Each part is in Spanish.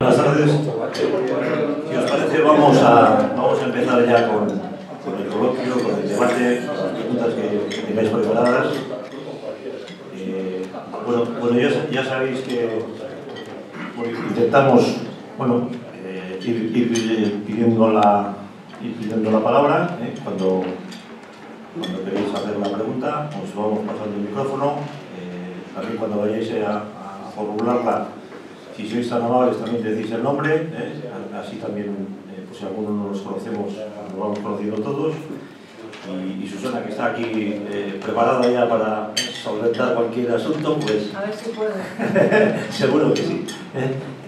Buenas tardes. Si os parece, vamos a, vamos a empezar ya con, el coloquio, con el debate, con las preguntas que, tengáis preparadas. Eh, bueno, bueno ya, sabéis que intentamos bueno, eh, ir, pidiendo la, pidiendo la palabra eh, cuando, cuando queréis hacer la pregunta, os vamos pasando el micrófono. También cuando vayáis a formularla si sois tan amables también decís el nombre, ¿eh? así también, eh, pues si alguno no nos conocemos, nos vamos conociendo todos. Y, y, Susana, que está aquí eh, preparada ya para solventar cualquier asunto, pues... A ver si puede. seguro que sí.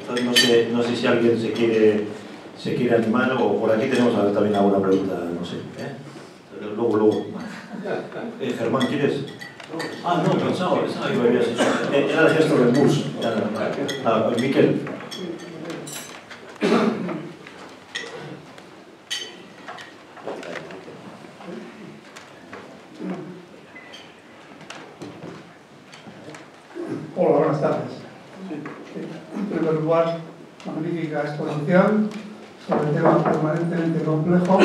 Entonces no sé, no sé si alguien se quiere, se quiere animar o por aquí tenemos a ver también alguna pregunta, no sé. Luego, luego. Germán, ¿quieres? Ah, no, pensaba, pensaba que me habías hecho. Era el gesto del bus. Ah, Miquel. Hola, buenas tardes. En primer lugar, magnífica exposición sobre el tema permanentemente complejo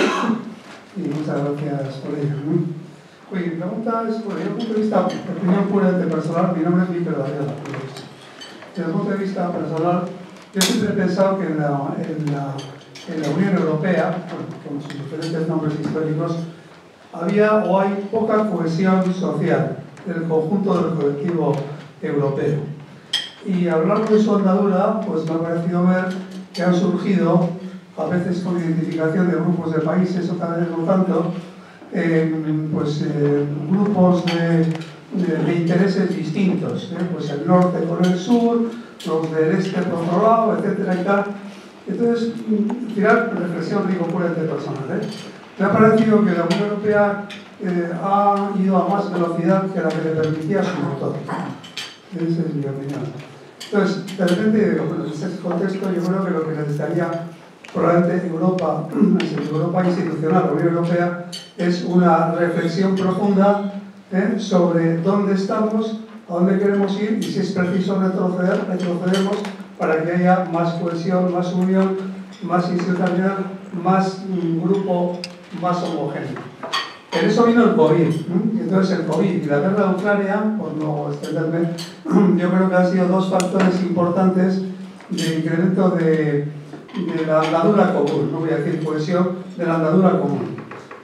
y muchas gracias por ello. Oye, mi pregunta es, bueno, desde el punto de vista, opinión puramente personal, mi nombre es Víctor Varela, desde el punto de vista personal, yo siempre he pensado que en la, en la, en la Unión Europea, con sus diferentes nombres históricos, había o hay poca cohesión social del conjunto del colectivo europeo. Y a lo largo de su andadura, pues me ha parecido ver que han surgido, a veces con identificación de grupos de países, otras veces no tanto, pues, eh, grupos de, de, de, intereses distintos, ¿eh? pues el norte con el sur, los del este por otro lado, etcétera. Entonces, tirar reflexión, digo, puramente personal. Me ha parecido que la Unión Europea ha ido a más velocidad que la que le permitía su motor. Esa es mi opinión. Entonces, de repente, bueno, en ese contexto, yo creo que lo que necesitaría probablemente Europa, Europa institucional, la Unión Europea, es una reflexión profunda ¿eh? sobre dónde estamos, a dónde queremos ir y si es preciso retroceder, retrocedemos para que haya más cohesión, más unión, más institucionalidad, más un grupo más homogéneo. En eso vino el COVID. ¿eh? Entonces el COVID y la guerra de Ucrania, por no extenderme, yo creo que han sido dos factores importantes de incremento de, de la andadura común, no voy a decir cohesión, de la andadura común.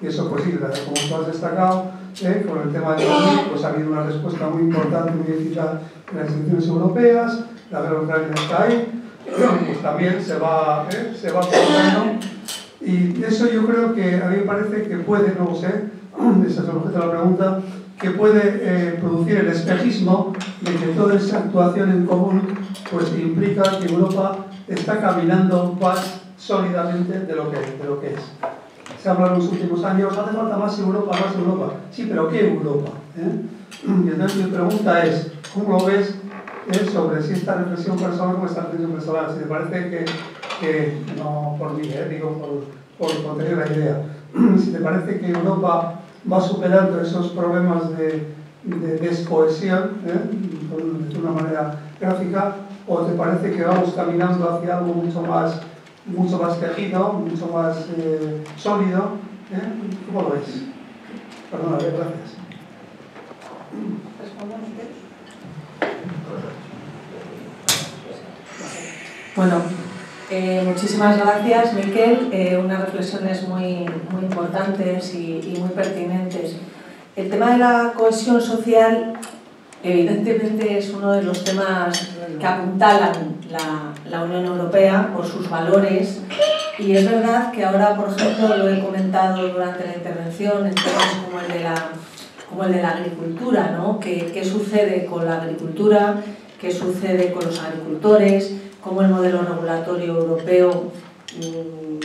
Y eso pues sí, como tú has destacado, ¿eh? con el tema del COVID, pues ha habido una respuesta muy importante, muy eficaz en las instituciones europeas, la guerra ucrania está ahí, pues también se va, ¿eh? se va produciendo. Y eso yo creo que a mí me parece que puede, no lo sé, ese es el objeto de la pregunta, que puede eh, producir el espejismo de que toda esa actuación en común pues implica que Europa está caminando más sólidamente de lo que, de lo que es. Se habla en los últimos años, hace falta más Europa, más Europa. Sí, pero ¿qué Europa? ¿Eh? Y entonces mi pregunta es, ¿cómo lo ves eh, sobre si esta reflexión personal o esta reflexión personal? Si te parece que, que no por mí, eh, digo por, por, por tener la idea, si te parece que Europa va superando esos problemas de, de descohesión, de una manera gráfica, o te parece que vamos caminando hacia algo mucho más, mucho más tejido, mucho más eh, sólido? ¿eh? ¿Cómo lo ves? Perdona, gracias. Bueno, muchísimas gracias, Miquel. Eh, unas reflexiones muy, muy importantes y, y muy pertinentes. El tema de la cohesión social evidentemente es uno de los temas que apuntalan la, la, Unión Europea por sus valores y es verdad que ahora, por ejemplo, lo he comentado durante la intervención en temas como el de la, como el de la agricultura, ¿no? ¿Qué, ¿Qué sucede con la agricultura? ¿Qué sucede con los agricultores? ¿Cómo el modelo regulatorio europeo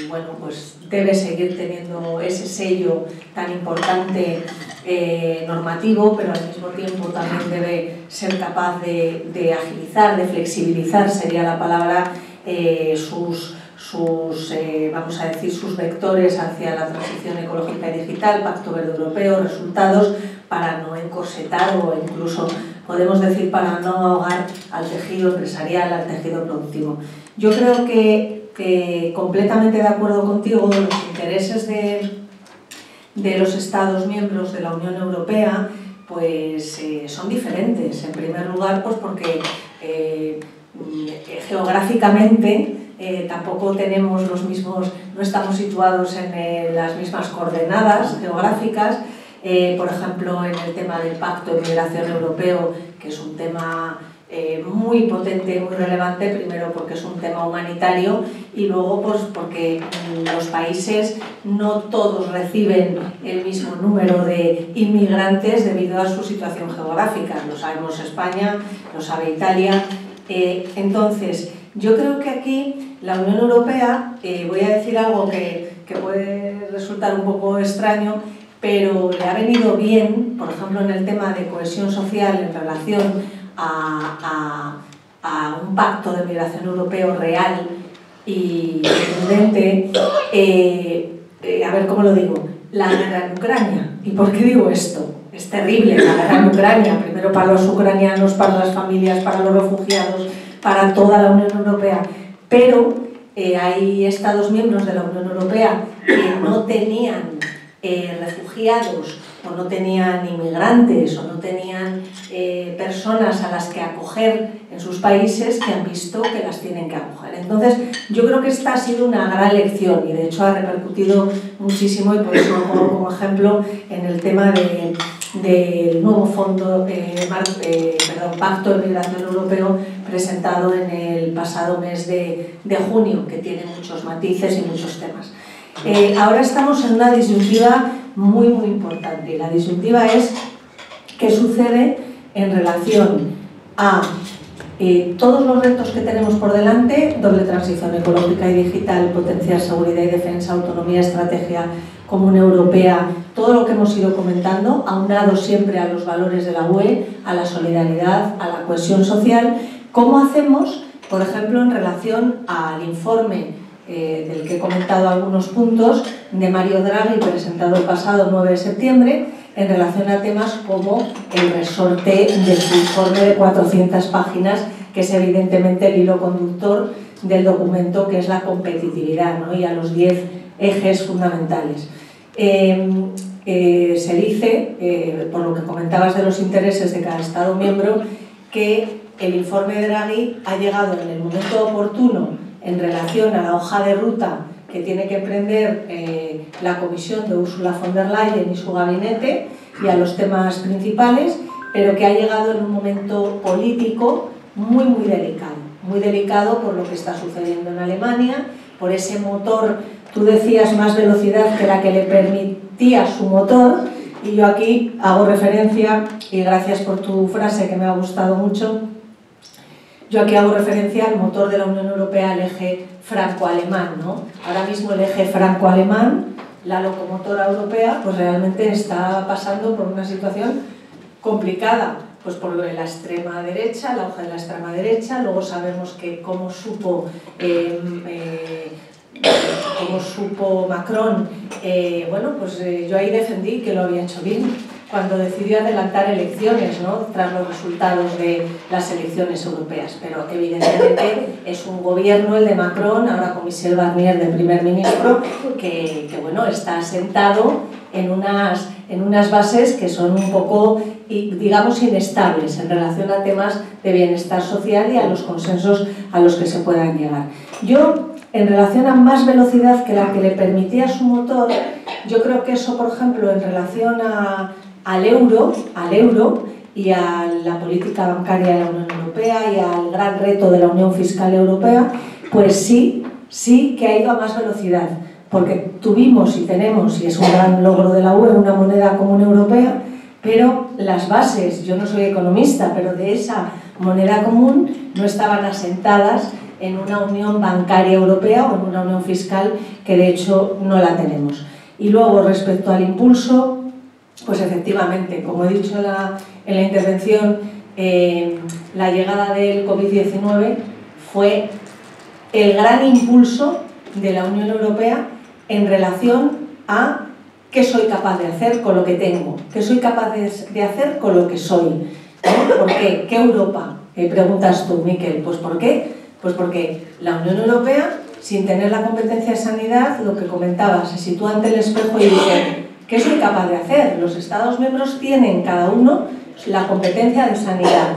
bueno, pues debe seguir teniendo ese sello tan importante eh, normativo, pero al mismo tiempo también debe ser capaz de, de agilizar, de flexibilizar, sería la palabra, eh, sus, sus, eh, vamos a decir, sus vectores hacia la transición ecológica y digital, Pacto Verde Europeo, resultados para no encorsetar o incluso podemos decir para no ahogar al tejido empresarial, al tejido productivo. Yo creo que, completamente de acuerdo contigo, los intereses de, de los Estados miembros de la Unión Europea pues eh, son diferentes. En primer lugar, pues porque eh, geográficamente eh, tampoco tenemos los mismos, no estamos situados en las mismas coordenadas geográficas. Por ejemplo, en el tema del Pacto de Migración Europeo, que es un tema eh, muy potente, muy relevante, primero porque es un tema humanitario y luego pues porque los países no todos reciben el mismo número de inmigrantes debido a su situación geográfica. Lo sabemos España, lo sabe Italia. Eh, entonces, yo creo que aquí la Unión Europea, eh, voy a decir algo que, que puede resultar un poco extraño, pero le ha venido bien, por ejemplo, en el tema de cohesión social en relación a, un pacto de migración europeo real y prudente, eh, eh, a ver cómo lo digo, la guerra en Ucrania. ¿Y por qué digo esto? Es terrible la guerra en Ucrania, primero para los ucranianos, para las familias, para los refugiados, para toda la Unión Europea, pero eh, hay Estados miembros de la Unión Europea que no tenían refugiados o no tenían inmigrantes o no tenían eh, personas a las que acoger en sus países que han visto que las tienen que acoger. Entonces, yo creo que esta ha sido una gran lección y de hecho ha repercutido muchísimo y por eso pongo como ejemplo en el tema del nuevo fondo, eh, eh, perdón, Pacto de Migración Europeo presentado en el pasado mes de, de junio, que tiene muchos matices y muchos temas. Ahora estamos en una disyuntiva muy, muy importante. La disyuntiva es qué sucede en relación a eh, todos los retos que tenemos por delante, doble transición ecológica y digital, potenciar seguridad y defensa, autonomía, estrategia común europea, todo lo que hemos ido comentando, aunado siempre a los valores de la UE, a la solidaridad, a la cohesión social, ¿cómo hacemos, por ejemplo, en relación al informe eh, del que he comentado algunos puntos, de Mario Draghi, presentado el pasado 9 de septiembre, en relación a temas como el resorte de su informe de 400 páginas, que es evidentemente el hilo conductor del documento, que es la competitividad, ¿no? y a los 10 ejes fundamentales. Em, eh, se dice, eh, por lo que comentabas de los intereses de cada Estado miembro, que el informe de Draghi ha llegado en el momento oportuno en relación a la hoja de ruta que tiene que emprender eh, la comisión de Ursula von der Leyen y su gabinete y a los temas principales, pero que ha llegado en un momento político muy, muy delicado. Muy delicado por lo que está sucediendo en Alemania, por ese motor, tú decías más velocidad que la que le permitía su motor, y yo aquí hago referencia, y gracias por tu frase que me ha gustado mucho, yo aquí hago referencia al motor de la Unión Europea, el eje franco-alemán. ¿no? Ahora mismo el eje franco-alemán, la locomotora europea, pues realmente está pasando por una situación complicada, pues por lo de la extrema derecha, la hoja de la extrema derecha, luego sabemos que cómo supo, em, eh, cómo supo Macron, eh, bueno, pues eh, yo ahí defendí que lo había hecho bien, cuando decidió adelantar elecciones ¿no? tras los resultados de las elecciones europeas. Pero evidentemente es un gobierno, el de Macron, ahora con Michel Barnier de primer ministro, que, que bueno, está sentado en unas, en unas bases que son un poco, digamos, inestables en relación a temas de bienestar social y a los consensos a los que se puedan llegar. Yo, en relación a más velocidad que la que le permitía su motor, yo creo que eso, por ejemplo, en relación a al euro, al euro y a la política bancaria de la Unión Europea y al gran reto de la Unión Fiscal Europea, pues sí, sí que ha ido a más velocidad, porque tuvimos y tenemos, y es un gran logro de la UE, una moneda común europea, pero las bases, yo no soy economista, pero de esa moneda común no estaban asentadas en una unión bancaria europea o en una unión fiscal que de hecho no la tenemos. Y luego, respecto al impulso pues efectivamente, como he dicho en la, intervención, eh, la llegada del COVID-19 fue el gran impulso de la Unión Europea en relación a qué soy capaz de hacer con lo que tengo, qué soy capaz de, hacer con lo que soy. ¿Por qué? ¿Qué Europa? Eh, preguntas tú, Miquel. Pues ¿por qué? Pues porque la Unión Europea, sin tener la competencia de sanidad, lo que comentaba, se sitúa ante el espejo y dice, ¿qué soy capaz de hacer? Los Estados miembros tienen cada uno la competencia de sanidad.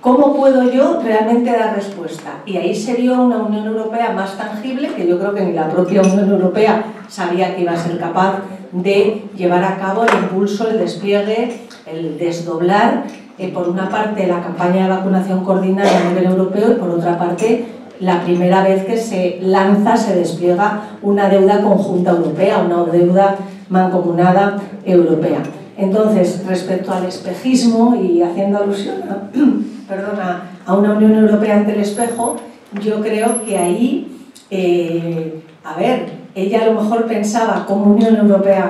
¿Cómo puedo yo realmente dar respuesta? Y ahí sería una Unión Europea más tangible, que yo creo que ni la propia Unión Europea sabía que iba a ser capaz de llevar a cabo el impulso, el despliegue, el desdoblar, eh, por una parte la campaña de vacunación coordinada a nivel europeo y por otra parte la primera vez que se lanza, se despliega una deuda conjunta europea, una deuda mancomunada europea. Entonces, respecto al espejismo y haciendo alusión a, perdona, a una Unión Europea ante el espejo, yo creo que ahí, eh, a ver, ella a lo mejor pensaba como Unión Europea,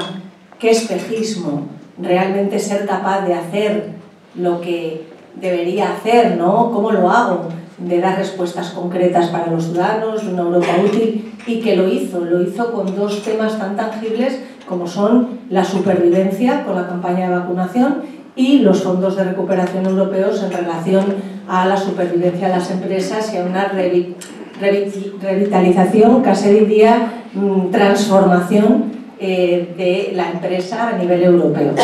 qué espejismo, realmente ser capaz de hacer lo que debería hacer, ¿no? ¿Cómo lo hago? De dar respuestas concretas para los ciudadanos, una Europa útil, y que lo hizo, lo hizo con dos temas tan tangibles como son la supervivencia con la campaña de vacunación y los fondos de recuperación europeos en relación a la supervivencia de las empresas y a una revitalización, casi diría mm, transformación eh, de la empresa a nivel europeo.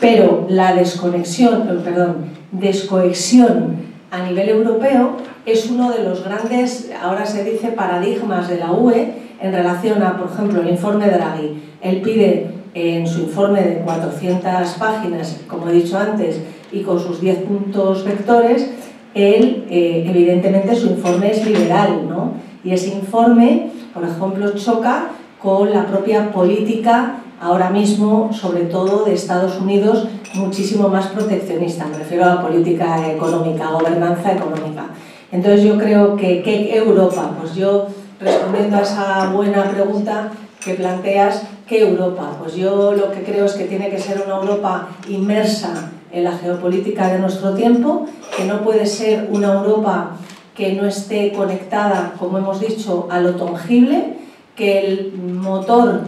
Pero la desconexión, eh, perdón, desconexión a nivel europeo es uno de los grandes, ahora se dice, paradigmas de la UE en relación a, por ejemplo, el informe Draghi. Él pide en su informe de 400 páginas, como he dicho antes, y con sus 10 puntos vectores, él, eh, evidentemente, su informe es liberal, ¿no? Y ese informe, por ejemplo, choca con la propia política ahora mismo, sobre todo de Estados Unidos, muchísimo más proteccionista. Me refiero a la política económica, gobernanza económica. Entonces yo creo que, ¿qué Europa? Pues yo, respondiendo a esa buena pregunta que planteas, ¿qué Europa? Pues yo lo que creo es que tiene que ser una Europa inmersa en la geopolítica de nuestro tiempo, que no puede ser una Europa que no esté conectada, como hemos dicho, a lo tangible, que el motor,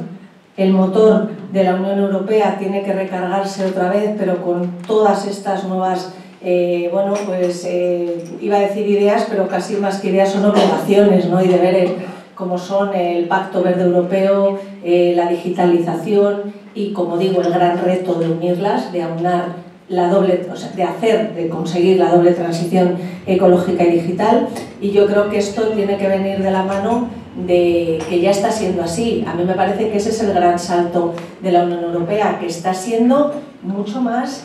el motor de la Unión Europea tiene que recargarse otra vez, pero con todas estas nuevas, eh, bueno, pues eh, iba a decir ideas, pero casi más que ideas son obligaciones ¿no? y deberes, como son el Pacto Verde Europeo, eh, la digitalización y, como digo, el gran reto de unirlas, de aunar la doble, o sea, de hacer, de conseguir la doble transición ecológica y digital. Y yo creo que esto tiene que venir de la mano de que ya está siendo así. A mí me parece que ese es el gran salto de la Unión Europea, que está siendo mucho más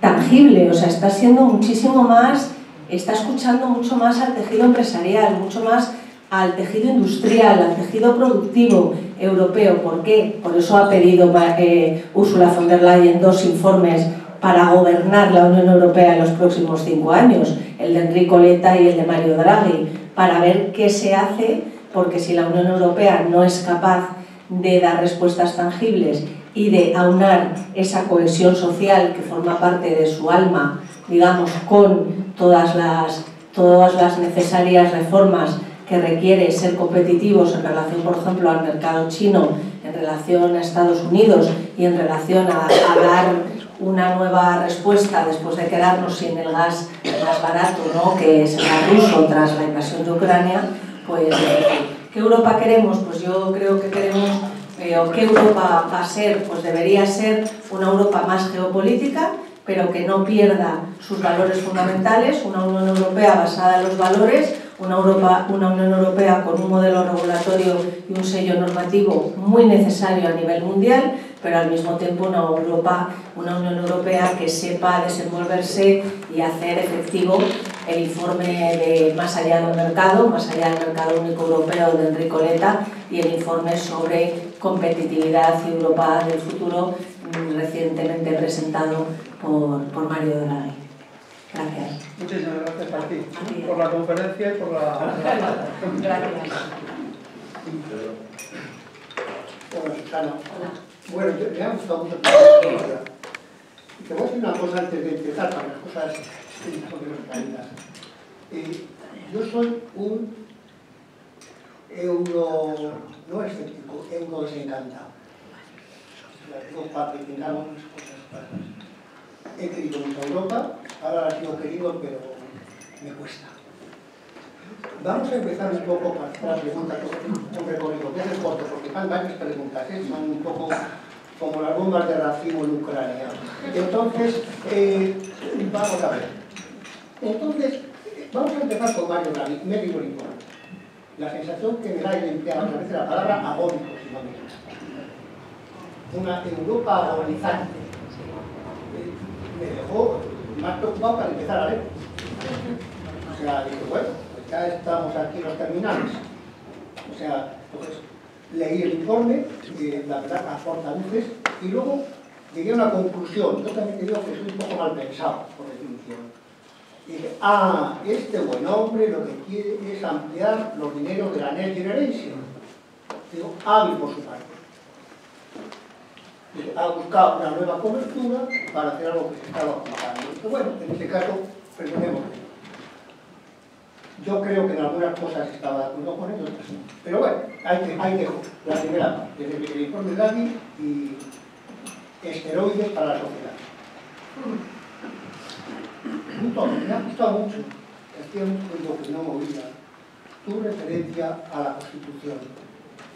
tangible, o sea, está siendo muchísimo más, está escuchando mucho más al tejido empresarial, mucho más al tejido industrial, al tejido productivo europeo. ¿Por qué? Por eso ha pedido eh, Ursula von der Leyen dos informes para gobernar la Unión Europea en los próximos cinco años, el de Enrico Letta y el de Mario Draghi, para ver qué se hace, porque si la Unión Europea no es capaz de dar respuestas tangibles y de aunar esa cohesión social que forma parte de su alma, digamos, con todas las, todas las necesarias reformas que requiere ser competitivos en relación, por ejemplo, al mercado chino, en relación a Estados Unidos y en relación a, a dar una nueva respuesta después de quedarnos sin el gas más barato, ¿no? que es el ruso tras la invasión de Ucrania, pues ¿qué Europa queremos? Pues yo creo que queremos, eh, o qué Europa va a ser, pues debería ser una Europa más geopolítica, pero que no pierda sus valores fundamentales, una Unión Europea basada en los valores, una, Europa, una Unión Europea con un modelo regulatorio y un sello normativo muy necesario a nivel mundial, pero al mismo tiempo una Europa, una Unión Europea que sepa desenvolverse y hacer efectivo el informe de Más allá del mercado, Más allá del mercado único europeo de Enrico Leta y el informe sobre competitividad y Europa del futuro mm, recientemente presentado por, por Mario Draghi. Gracias. Muchísimas gracias a ti, por la conferencia y por la... gracias. Hola. Bueno, veamos una cosa. Te voy a decir una cosa antes de empezar para las cosas eh, yo soy un euro, no escéptico, euro desencantado. Tengo digo para que tengamos cosas claras. He querido mucho Europa, ahora la sigo querido, pero me cuesta. Vamos a empezar un poco para hacer la pregunta, un recorrido, a hacer corto, porque van varias preguntas, ¿eh? son un poco como las bombas de racimo en Ucrania. Entonces, eh, vamos a ver. Entonces, vamos a empezar con Mario medio Bolívar. La sensación que me da el emplear otra vez la palabra agónico, si no me. Una Europa agonizante. Eh, Me dejó más preocupado para empezar a leer. O sea, bueno, ya estamos aquí los terminales. O sea, leí el informe, eh, la verdad aporta luces, y luego llegué a una conclusión. Yo también te digo que soy un poco mal pensado, por definición. Y dije, ah, este buen hombre lo que quiere es ampliar los dineros de la Next Generation. Digo, hábil por su parte. Dije, ha buscado una nueva cobertura para hacer algo que se estaba ocultando. Dije, bueno, en este caso, perdonémosle. Yo creo que en algunas cosas estaba de acuerdo con él, otras no. Pero bueno, ahí, ahí dejo la primera parte, desde el informe de Dani y esteroides para la sociedad. Un me ha gustado mucho, hacía mucho tiempo que no me oía, tu referencia a la Constitución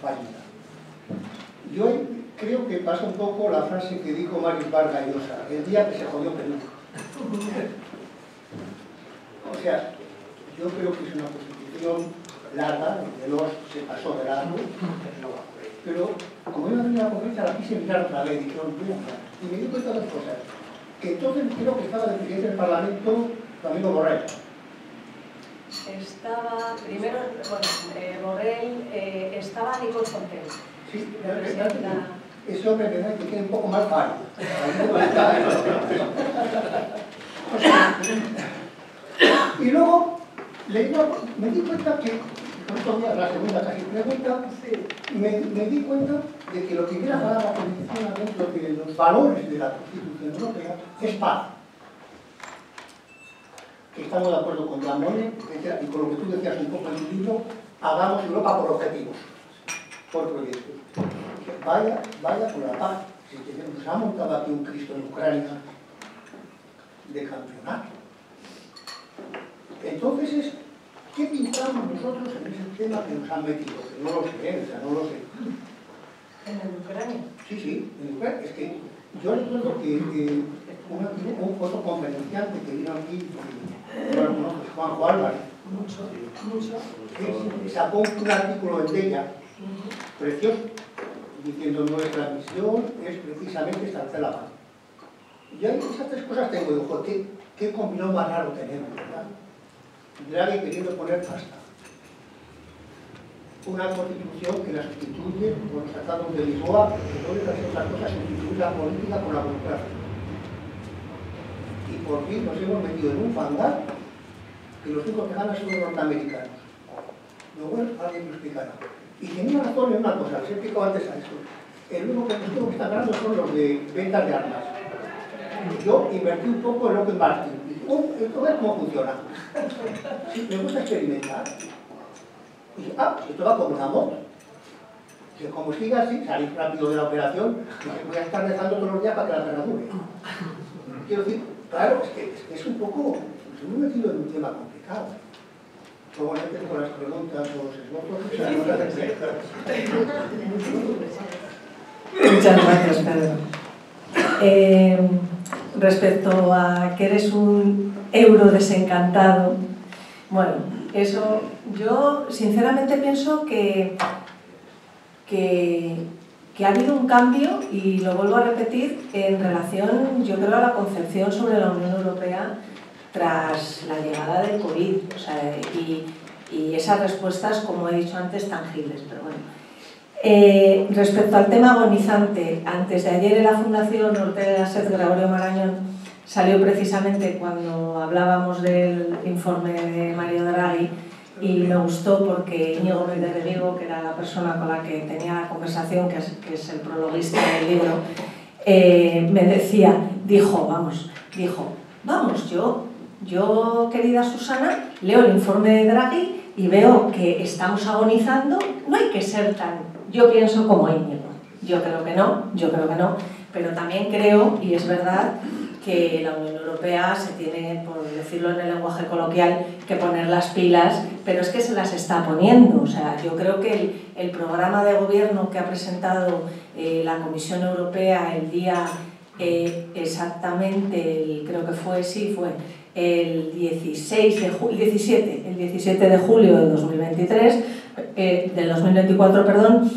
fallida. Yo creo que pasa un poco la frase que dijo Maris Vargas Llosa, el día que se jodió Perú. O sea, yo creo que es una constitución larga, de los se pasó de largo, pero como a venir a la conferencia la quise mirar otra vez, mirar. y me di cuenta de dos cosas. Que entonces creo que estaba de presidente del Parlamento amigo Borrell. Estaba, primero, bueno, eh, Borrell, eh, estaba Nicole Fontaine. Sí, la verdad es que ese hombre me da que tiene un poco más paro. O sea, y luego le iba- me di cuenta que, la segunda casi pregunta, me, me di cuenta de que lo que viene a la Constitución dentro de los valores de la Constitución Europea es paz. Estamos de acuerdo con etcétera, y con lo que tú decías un poco en el libro, hagamos Europa por objetivos, por proyectos. Vaya, vaya por la paz. Si tenemos, ha montado aquí un Cristo en Ucrania de campeonato. Entonces es, ¿qué pintamos nosotros en ese tema que nos han metido? Que no lo sé, ¿eh? o sea, no lo sé. En el Ucrania. Sí, sí, en Ucrania. Es que yo recuerdo que eh, una- un fotoconferenciante que vino aquí, eh, no lo Juanjo Álvarez, Mucho, mucho. que sacó un artículo en Bella, precioso, diciendo nuestra misión es precisamente establecer la paz. Y ahí esas tres cosas tengo, digo, ¿qué, qué combinado más raro tenemos, ¿verdad? Draghi queriendo poner pasta. Una constitución que la sustituye con los tratados de Lisboa, que no de ser otra cosa, sustituir la política con la burocracia. Y por fin nos hemos metido en un fangar que los únicos que ganan son los norteamericanos. Luego alguien lo explicará. Y tenía razón en una cosa, les he explicado antes a eso. El único que que están ganando son los de ventas de armas. Yo invertí un poco en Lockheed Martin. Y esto ver cómo funciona. Me gusta experimentar. Y dije, ah, esto va como una moto. Que como siga así, salís rápido de la operación, dije, voy a estar rezando todos los días para que la guerra dure. Quiero decir, claro, es que es, que es un poco, hemos metido en un tema complicado. Antes con las preguntas o los esbozos, o sea, no las Muchas gracias, Pedro. Eh, respecto a que eres un euro desencantado, bueno, eso yo sinceramente pienso que, que, ha habido un cambio, y lo vuelvo a repetir, en relación, yo creo, a la concepción sobre la Unión Europea tras la llegada del COVID, o sea, y, y esas respuestas, como he dicho antes, tangibles, pero bueno. Eh, respecto al tema agonizante, antes de ayer en la Fundación Ortega y Gasset Gregorio Marañón salió precisamente cuando hablábamos del informe de Mario Draghi y me gustó porque Íñigo Ruiz de Vigo, que era la persona con la que tenía la conversación, que es, que es el prologuista del libro, eh, me decía, dijo, vamos, dijo, vamos, yo, yo, querida Susana, leo el informe de Draghi y veo que estamos agonizando, no hay que ser tan, yo pienso como Íñigo, yo creo que no, yo creo que no, pero también creo, y es verdad, que la Unión Europea se tiene, por decirlo en el lenguaje coloquial, que poner las pilas, pero es que se las está poniendo. O sea, yo creo que el, programa de gobierno que ha presentado eh, la Comisión Europea el día eh, exactamente, creo que fue, sí, fue el 16 de julio, 17, el 17 de julio de 2023, eh, del 2024, perdón,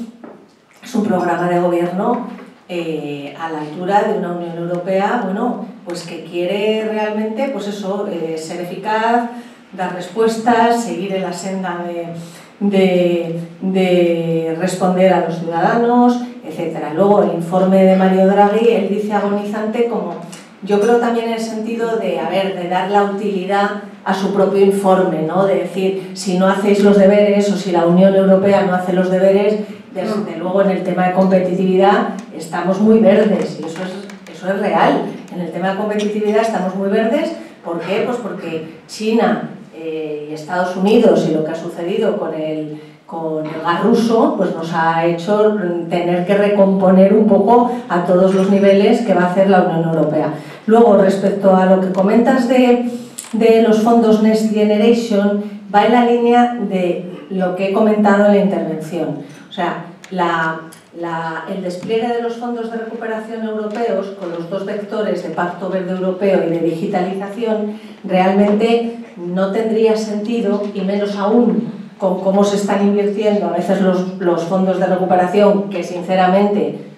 es un programa de gobierno eh, a la altura de una Unión Europea, bueno, pues que quiere realmente, pues eso, eh, ser eficaz, dar respuestas, seguir en la senda de, de, responder a los ciudadanos, etc. Luego el informe de Mario Draghi, él dice agonizante como, yo creo también en el sentido de, a ver, de dar la utilidad a su propio informe, ¿no? De decir, si no hacéis los deberes o si la Unión Europea no hace los deberes, desde luego en el tema de competitividad estamos muy verdes y eso es, eso es real. En el tema de competitividad estamos muy verdes. ¿Por qué? Pues porque China eh, y Estados Unidos y lo que ha sucedido con el, con el gas ruso pues nos ha hecho tener que recomponer un poco a todos los niveles que va a hacer la Unión Europea. Luego, respecto a lo que comentas de, de los fondos Next Generation, va en la línea de lo que he comentado en la intervención. O sea, el despliegue de los fondos de recuperación europeos con los dos vectores de Pacto Verde Europeo y de digitalización realmente no tendría sentido, y menos aún con cómo se están invirtiendo a veces los, los fondos de recuperación, que sinceramente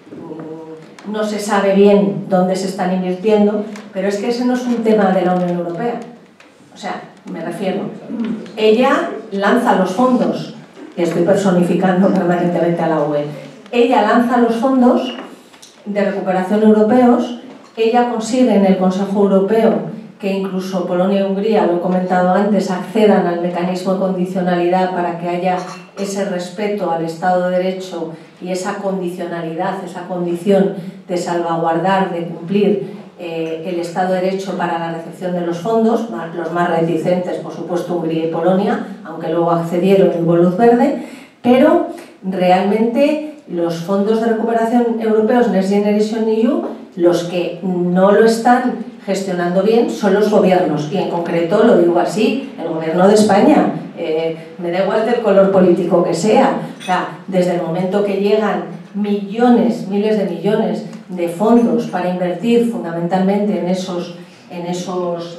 no se sabe bien dónde se están invirtiendo, pero es que ese no es un tema de la Unión Europea. O sea, me refiero, ella lanza los fondos estoy personificando permanentemente a la UE. Ella lanza los fondos de recuperación europeos, ella consigue en el Consejo Europeo que incluso Polonia y Hungría, lo he comentado antes, accedan al mecanismo de condicionalidad para que haya ese respeto al Estado de Derecho y esa condicionalidad, esa condición de salvaguardar, de cumplir eh, el Estado de Derecho para la recepción de los fondos, los más reticentes, por supuesto, Hungría y Polonia, aunque luego accedieron en Luz Verde, pero realmente los fondos de recuperación europeos Next Generation EU, los que no lo están gestionando bien son los gobiernos, y en concreto lo digo así, el gobierno de España, eh, me da igual del color político que sea, o sea, desde el momento que llegan millones, miles de millones de fondos para invertir fundamentalmente en esos, en esos,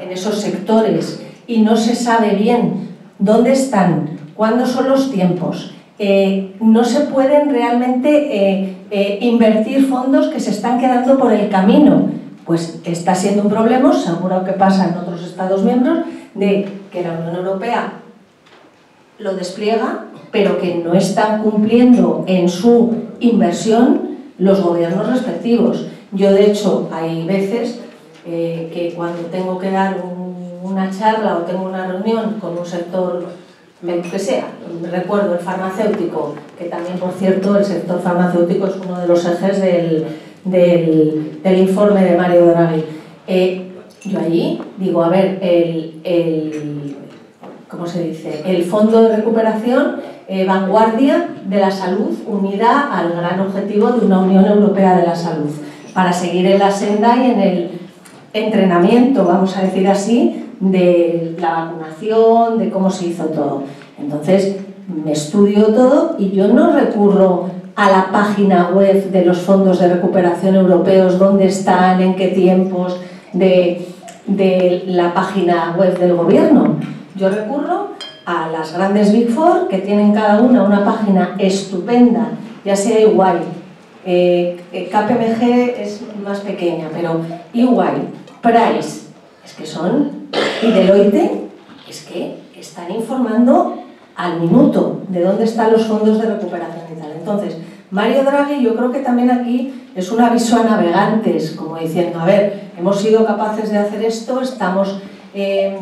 en esos sectores y no se sabe bien dónde están, cuándo son los tiempos, eh, no se pueden realmente eh, invertir fondos que se están quedando por el camino. Pues está siendo un problema, seguro que pasa en otros Estados miembros, de que la Unión Europea lo despliega, pero que no están cumpliendo en su inversión los gobiernos respectivos. Yo, de hecho, hay veces eh, que cuando tengo que dar una charla o tengo una reunión con un sector, que sea, recuerdo el farmacéutico, que también, por cierto, el sector farmacéutico es uno de los ejes del, del, informe de Mario Draghi. Eh, yo allí digo, a ver, el, el, ¿cómo se dice? El fondo de recuperación eh, vanguardia de la salud unida al gran objetivo de una Unión Europea de la Salud, para seguir en la senda y en el entrenamiento, vamos a decir así, de la vacunación, de cómo se hizo todo. Entonces, me estudio todo y yo no recurro a la página web de los fondos de recuperación europeos, dónde están, en qué tiempos, de, de la página web del gobierno. Yo recurro a las grandes Big Four, que tienen cada una una página estupenda, ya sea igual. Eh, eh KPMG es más pequeña, pero igual. Price, es que son, y Deloitte, es que están informando al minuto de dónde están los fondos de recuperación y. Entonces, Mario Draghi yo creo que también aquí es un aviso a navegantes, como diciendo, a ver, hemos sido capaces de hacer esto, estamos... Eh,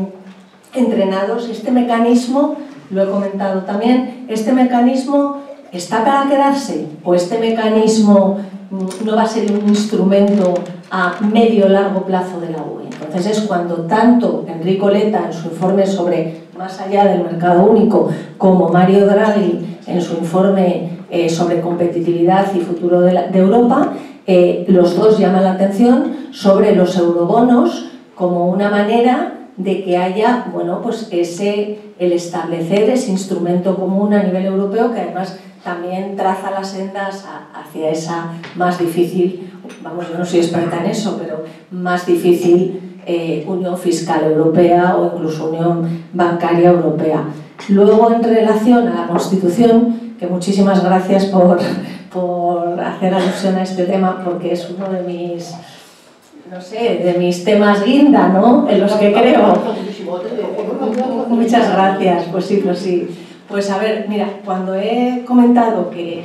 entrenados. Este mecanismo, lo he comentado también, este mecanismo está para quedarse o este mecanismo mm, no va a ser un instrumento a medio largo plazo de la UE. entonces es cuando tanto Enrico Leta en su informe sobre más allá del mercado único como Mario Draghi en su informe eh, sobre competitividad y futuro de, Europa, eh, los dos llaman la atención sobre los eurobonos como una manera de que haya, bueno, pues ese, el establecer ese instrumento común a nivel europeo que además también traza las sendas hacia esa más difícil, vamos, yo no soy experta en eso, pero más difícil eh, unión fiscal europea o incluso unión bancaria europea. Luego, en relación a la Constitución, que muchísimas gracias por, por hacer alusión a este tema, porque es uno de mis no sé, de mis temas guinda, ¿no? En los que creo. Muchas gracias, pues sí, pues sí. Pues a ver, mira, cuando he comentado que,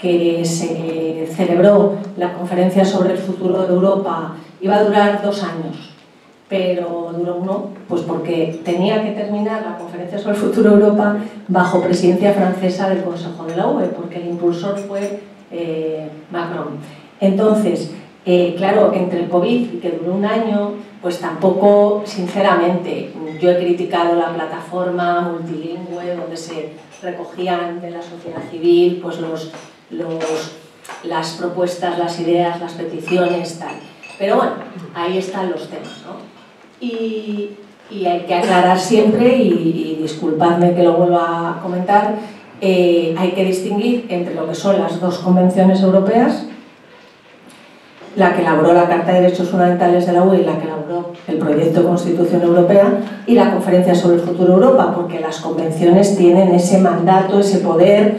que se celebró la conferencia sobre el futuro de Europa, iba a durar dos años, pero duró uno, pues porque tenía que terminar la conferencia sobre el futuro de Europa bajo presidencia francesa del Consejo de la UE, porque el impulsor fue eh, Macron. Entonces, eh, claro, entre el COVID y que duró un año, pues tampoco, sinceramente, yo he criticado la plataforma multilingüe donde se recogían de la sociedad civil pues los, las propuestas, las ideas, las peticiones, tal. Pero bueno, ahí están los temas, ¿no? Y, hay que aclarar siempre, y, disculpadme que lo vuelva a comentar, eh, hay que distinguir entre lo que son las dos convenciones europeas, la que elaboró la Carta de Derechos Fundamentales de la UE y la que elaboró el proyecto de Constitución Europea y la Conferencia sobre el Futuro de Europa, porque las convenciones tienen ese mandato, ese poder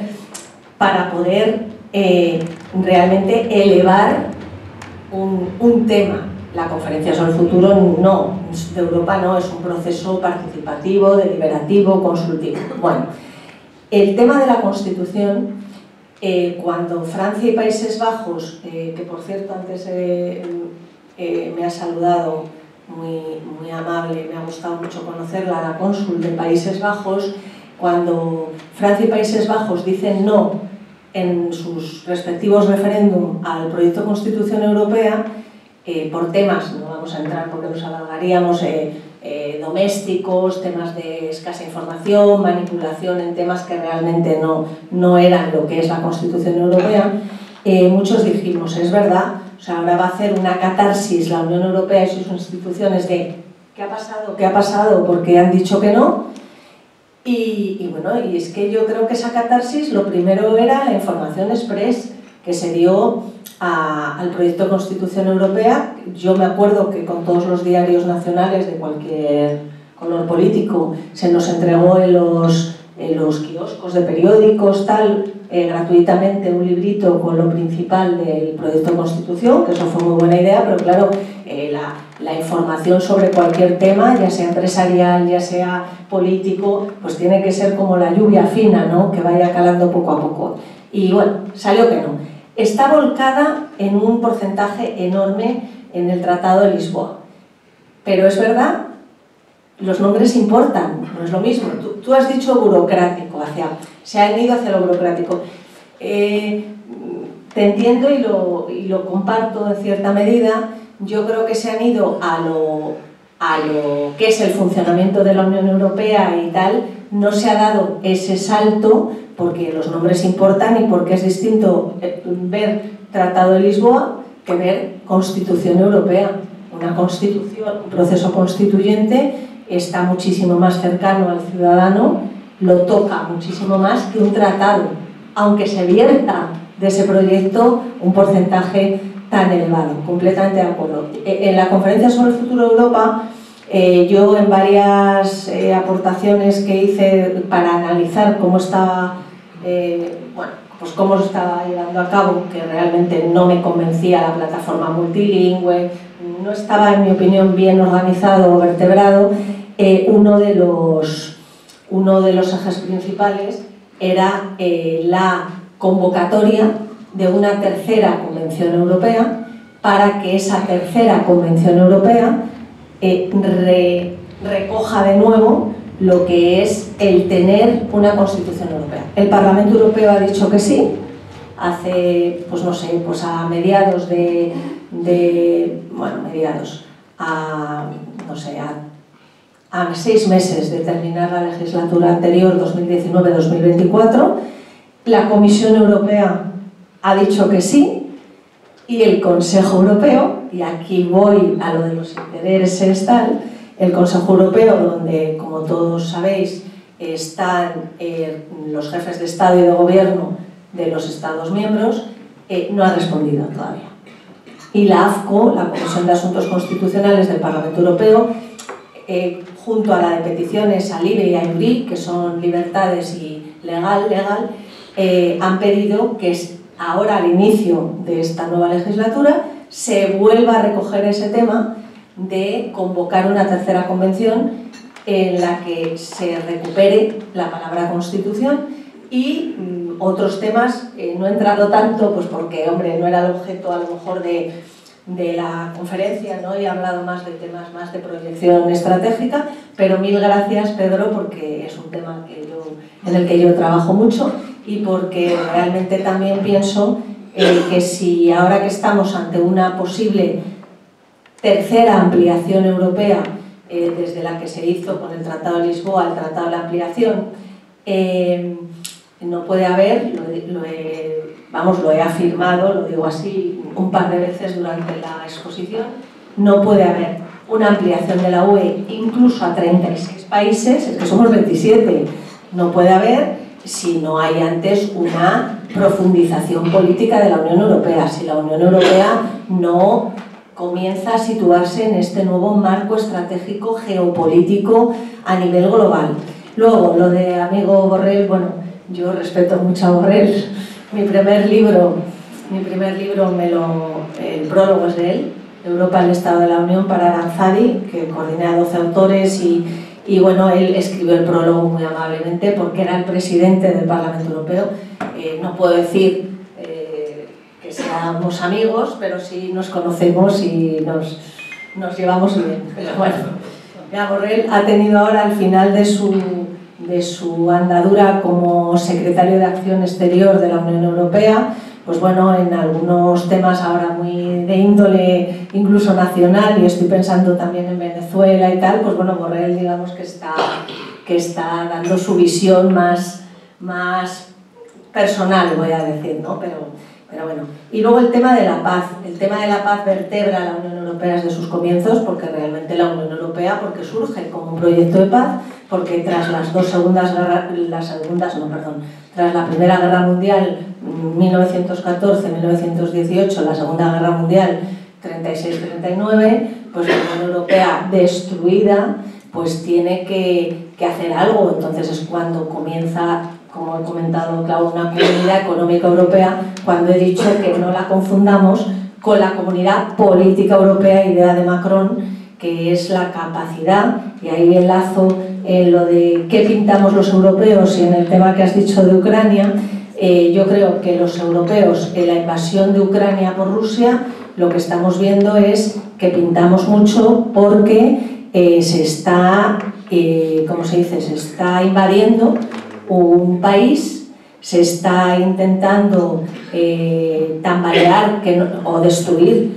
para poder eh, realmente elevar un, tema. La Conferencia sobre el Futuro no, de Europa no, es un proceso participativo, deliberativo, consultivo. Bueno, el tema de la Constitución eh, cuando Francia y Países Bajos, eh, que por cierto antes eh, me ha saludado muy, muy amable, me ha gustado mucho conocerla, la cónsul de Países Bajos, cuando Francia y Países Bajos dicen no en sus respectivos referéndum al proyecto de Constitución Europea, por temas, no vamos a entrar porque nos alargaríamos, eh, domésticos, temas de escasa información, manipulación en temas que realmente no, no eran lo que es la Constitución Europea, eh, muchos dijimos, es verdad, o sea, ahora va a hacer una catarsis la Unión Europea y sus instituciones de ¿qué ha pasado? ¿Qué ha pasado? Porque han dicho que no. Y, y bueno, y es que yo creo que esa catarsis lo primero era la información express que se dio al proyecto de Constitución Europea. Yo me acuerdo que con todos los diarios nacionales de cualquier color político se nos entregó en los, en los kioscos de periódicos, tal, eh, gratuitamente un librito con lo principal del proyecto de Constitución, que eso fue muy buena idea, pero claro, eh, la, la, información sobre cualquier tema, ya sea empresarial, ya sea político, pues tiene que ser como la lluvia fina, ¿no? que vaya calando poco a poco. Y bueno, salió que no está volcada en un porcentaje enorme en el Tratado de Lisboa. Pero es verdad, los nombres importan, no es lo mismo. Tú, has dicho burocrático, hacia, se ha ido hacia lo burocrático. Eh, te entiendo y lo, y lo comparto en cierta medida. Yo creo que se han ido a lo, a lo que es el funcionamiento de la Unión Europea y tal, no se ha dado ese salto porque los nombres importan y porque es distinto eh, ver Tratado de Lisboa que ver Constitución Europea. Una constitución, un proceso constituyente está muchísimo más cercano al ciudadano, lo toca muchísimo más que un tratado, aunque se vierta de ese proyecto un porcentaje tan elevado. Completamente de acuerdo. E, en la conferencia sobre el futuro de Europa, eh, yo en varias eh, aportaciones que hice para analizar cómo está eh, bueno, pues cómo se estaba llevando a cabo, que realmente no me convencía la plataforma multilingüe, no estaba, en mi opinión, bien organizado o vertebrado, uno, de los, uno de los ejes principales era la convocatoria de una tercera Convención Europea para que esa tercera Convención Europea recoja de nuevo lo que es el tener una Constitución Europea. El Parlamento Europeo ha dicho que sí, hace, pues no sé, pues a mediados de, bueno, mediados, a, no sé, a, seis meses de terminar la legislatura anterior, 2019-2024. La Comisión Europea ha dicho que sí y el Consejo Europeo, y aquí voy a lo de los intereses tal, el Consejo Europeo, donde, como todos sabéis, están eh, los jefes de Estado y de Gobierno de los Estados miembros, eh, no ha respondido todavía. Y la AFCO, la Comisión de Asuntos Constitucionales del Parlamento Europeo, eh, junto a la de peticiones a LIBE y a IBRI, que son libertades y legal, legal, han pedido que ahora al inicio de esta nueva legislatura se vuelva a recoger ese tema de convocar una tercera convención en la que se recupere la palabra constitución y mm, otros temas, eh, no he entrado tanto, pues porque, hombre, no era el objeto a lo mejor de, de la conferencia, ¿no? he hablado más de temas más de proyección estratégica, pero mil gracias, Pedro, porque es un tema que yo, en el que yo trabajo mucho y porque realmente también pienso eh, que si ahora que estamos ante una posible tercera ampliación europea, eh, desde la que se hizo con el Tratado de Lisboa, el Tratado de la Ampliación, no puede haber, lo, he, vamos, lo he afirmado, lo digo así un par de veces durante la exposición, no puede haber una ampliación de la UE incluso a 36 países, es que somos 27, no puede haber si no hay antes una profundización política de la Unión Europea, si la Unión Europea no comienza a situarse en este nuevo marco estratégico geopolítico a nivel global. Luego, lo de amigo Borrell, bueno, yo respeto mucho a Borrell. Mi primer libro, mi primer libro me lo, el prólogo es de él, Europa, el Estado de la Unión para Aranzadi, que coordiné a 12 autores y, y bueno, él escribió el prólogo muy amablemente porque era el presidente del Parlamento Europeo. Eh, no puedo decir eh, que seamos amigos, pero sí nos conocemos y nos, nos llevamos bien. Pero bueno, Borrell ha tenido ahora al final de su de su andadura como secretario de Acción Exterior de la Unión Europea, pues bueno, en algunos temas ahora muy de índole incluso nacional, y estoy pensando también en Venezuela y tal, pues bueno, Borrell digamos que está, que está dando su visión más, más personal, voy a decir, ¿no? Pero, pero bueno. Y luego el tema de la paz. El tema de la paz vertebra a la Unión Europea desde sus comienzos, porque realmente la Unión Europea, porque surge como un proyecto de paz, porque tras las dos segundas las segundas, no, perdón, tras la Primera Guerra Mundial, 1914-1918, la Segunda Guerra Mundial, 36-39, pues la Unión Europea destruida, pues tiene que, que, hacer algo. Entonces es cuando comienza, como he comentado, claro, una comunidad económica europea, cuando he dicho que no la confundamos con la comunidad política europea, idea de Macron, que es la capacidad, y ahí enlazo en lo de qué pintamos los europeos y en el tema que has dicho de Ucrania, eh, yo creo que los europeos en la invasión de Ucrania por Rusia lo que estamos viendo es que pintamos mucho porque eh, se está, eh, ¿cómo se dice? Se está invadiendo un país, se está intentando tambalear o destruir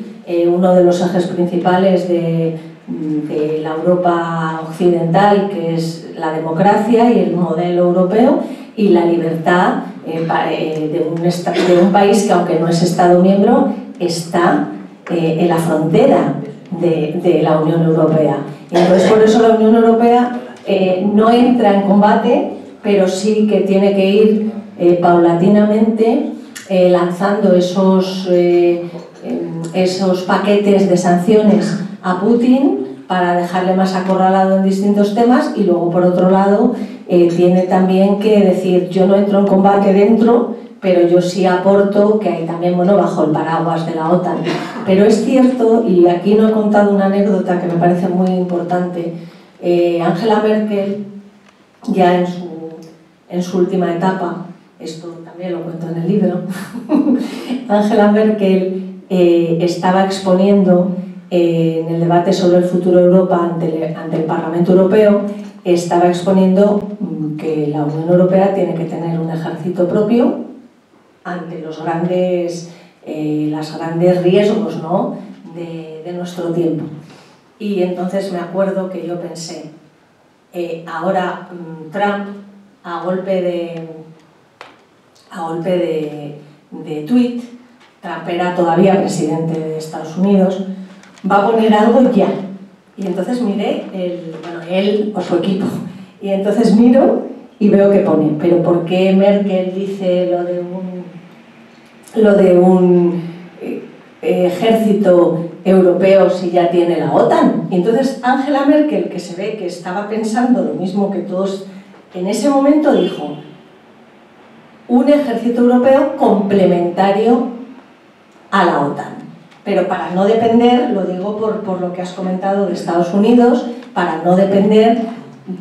uno de los ejes principales de, de la Europa occidental, que es la democracia y el modelo europeo, y la libertad eh, eh, de, un de, un país que, aunque no es Estado miembro, está eh, en la frontera de, de, la Unión Europea. Entonces, por eso la Unión Europea no entra en combate, pero sí que tiene que ir paulatinamente lanzando esos, esos paquetes de sanciones a Putin para dejarle más acorralado en distintos temas y luego por otro lado eh, tiene también que decir yo no entro en combate dentro pero yo sí aporto que hay también bueno bajo el paraguas de la OTAN pero es cierto y aquí no he contado una anécdota que me parece muy importante eh, Angela Merkel ya en su, en su última etapa esto también lo cuento en el libro Angela Merkel eh, estaba exponiendo en el debate sobre el futuro de Europa ante el, Parlamento Europeo, estaba exponiendo mm, que la Unión Europea tiene que tener un ejército propio ante los grandes, eh, grandes riesgos ¿no? de, nuestro tiempo. Y entonces me acuerdo que yo pensé, eh, ahora mm, Trump, a golpe de, a golpe de, de tweet, Trump era todavía presidente de Estados Unidos, va a poner algo ya. Y entonces miré, el, bueno, él o su equipo, y entonces miro y veo que pone, pero ¿por qué Merkel dice lo de un, lo de un eh, ejército europeo si ya tiene la OTAN? Y entonces Angela Merkel, que se ve que estaba pensando lo mismo que todos en ese momento, dijo, un ejército europeo complementario a la OTAN. Pero para no depender, lo digo por, por lo que has comentado de Estados Unidos, para no depender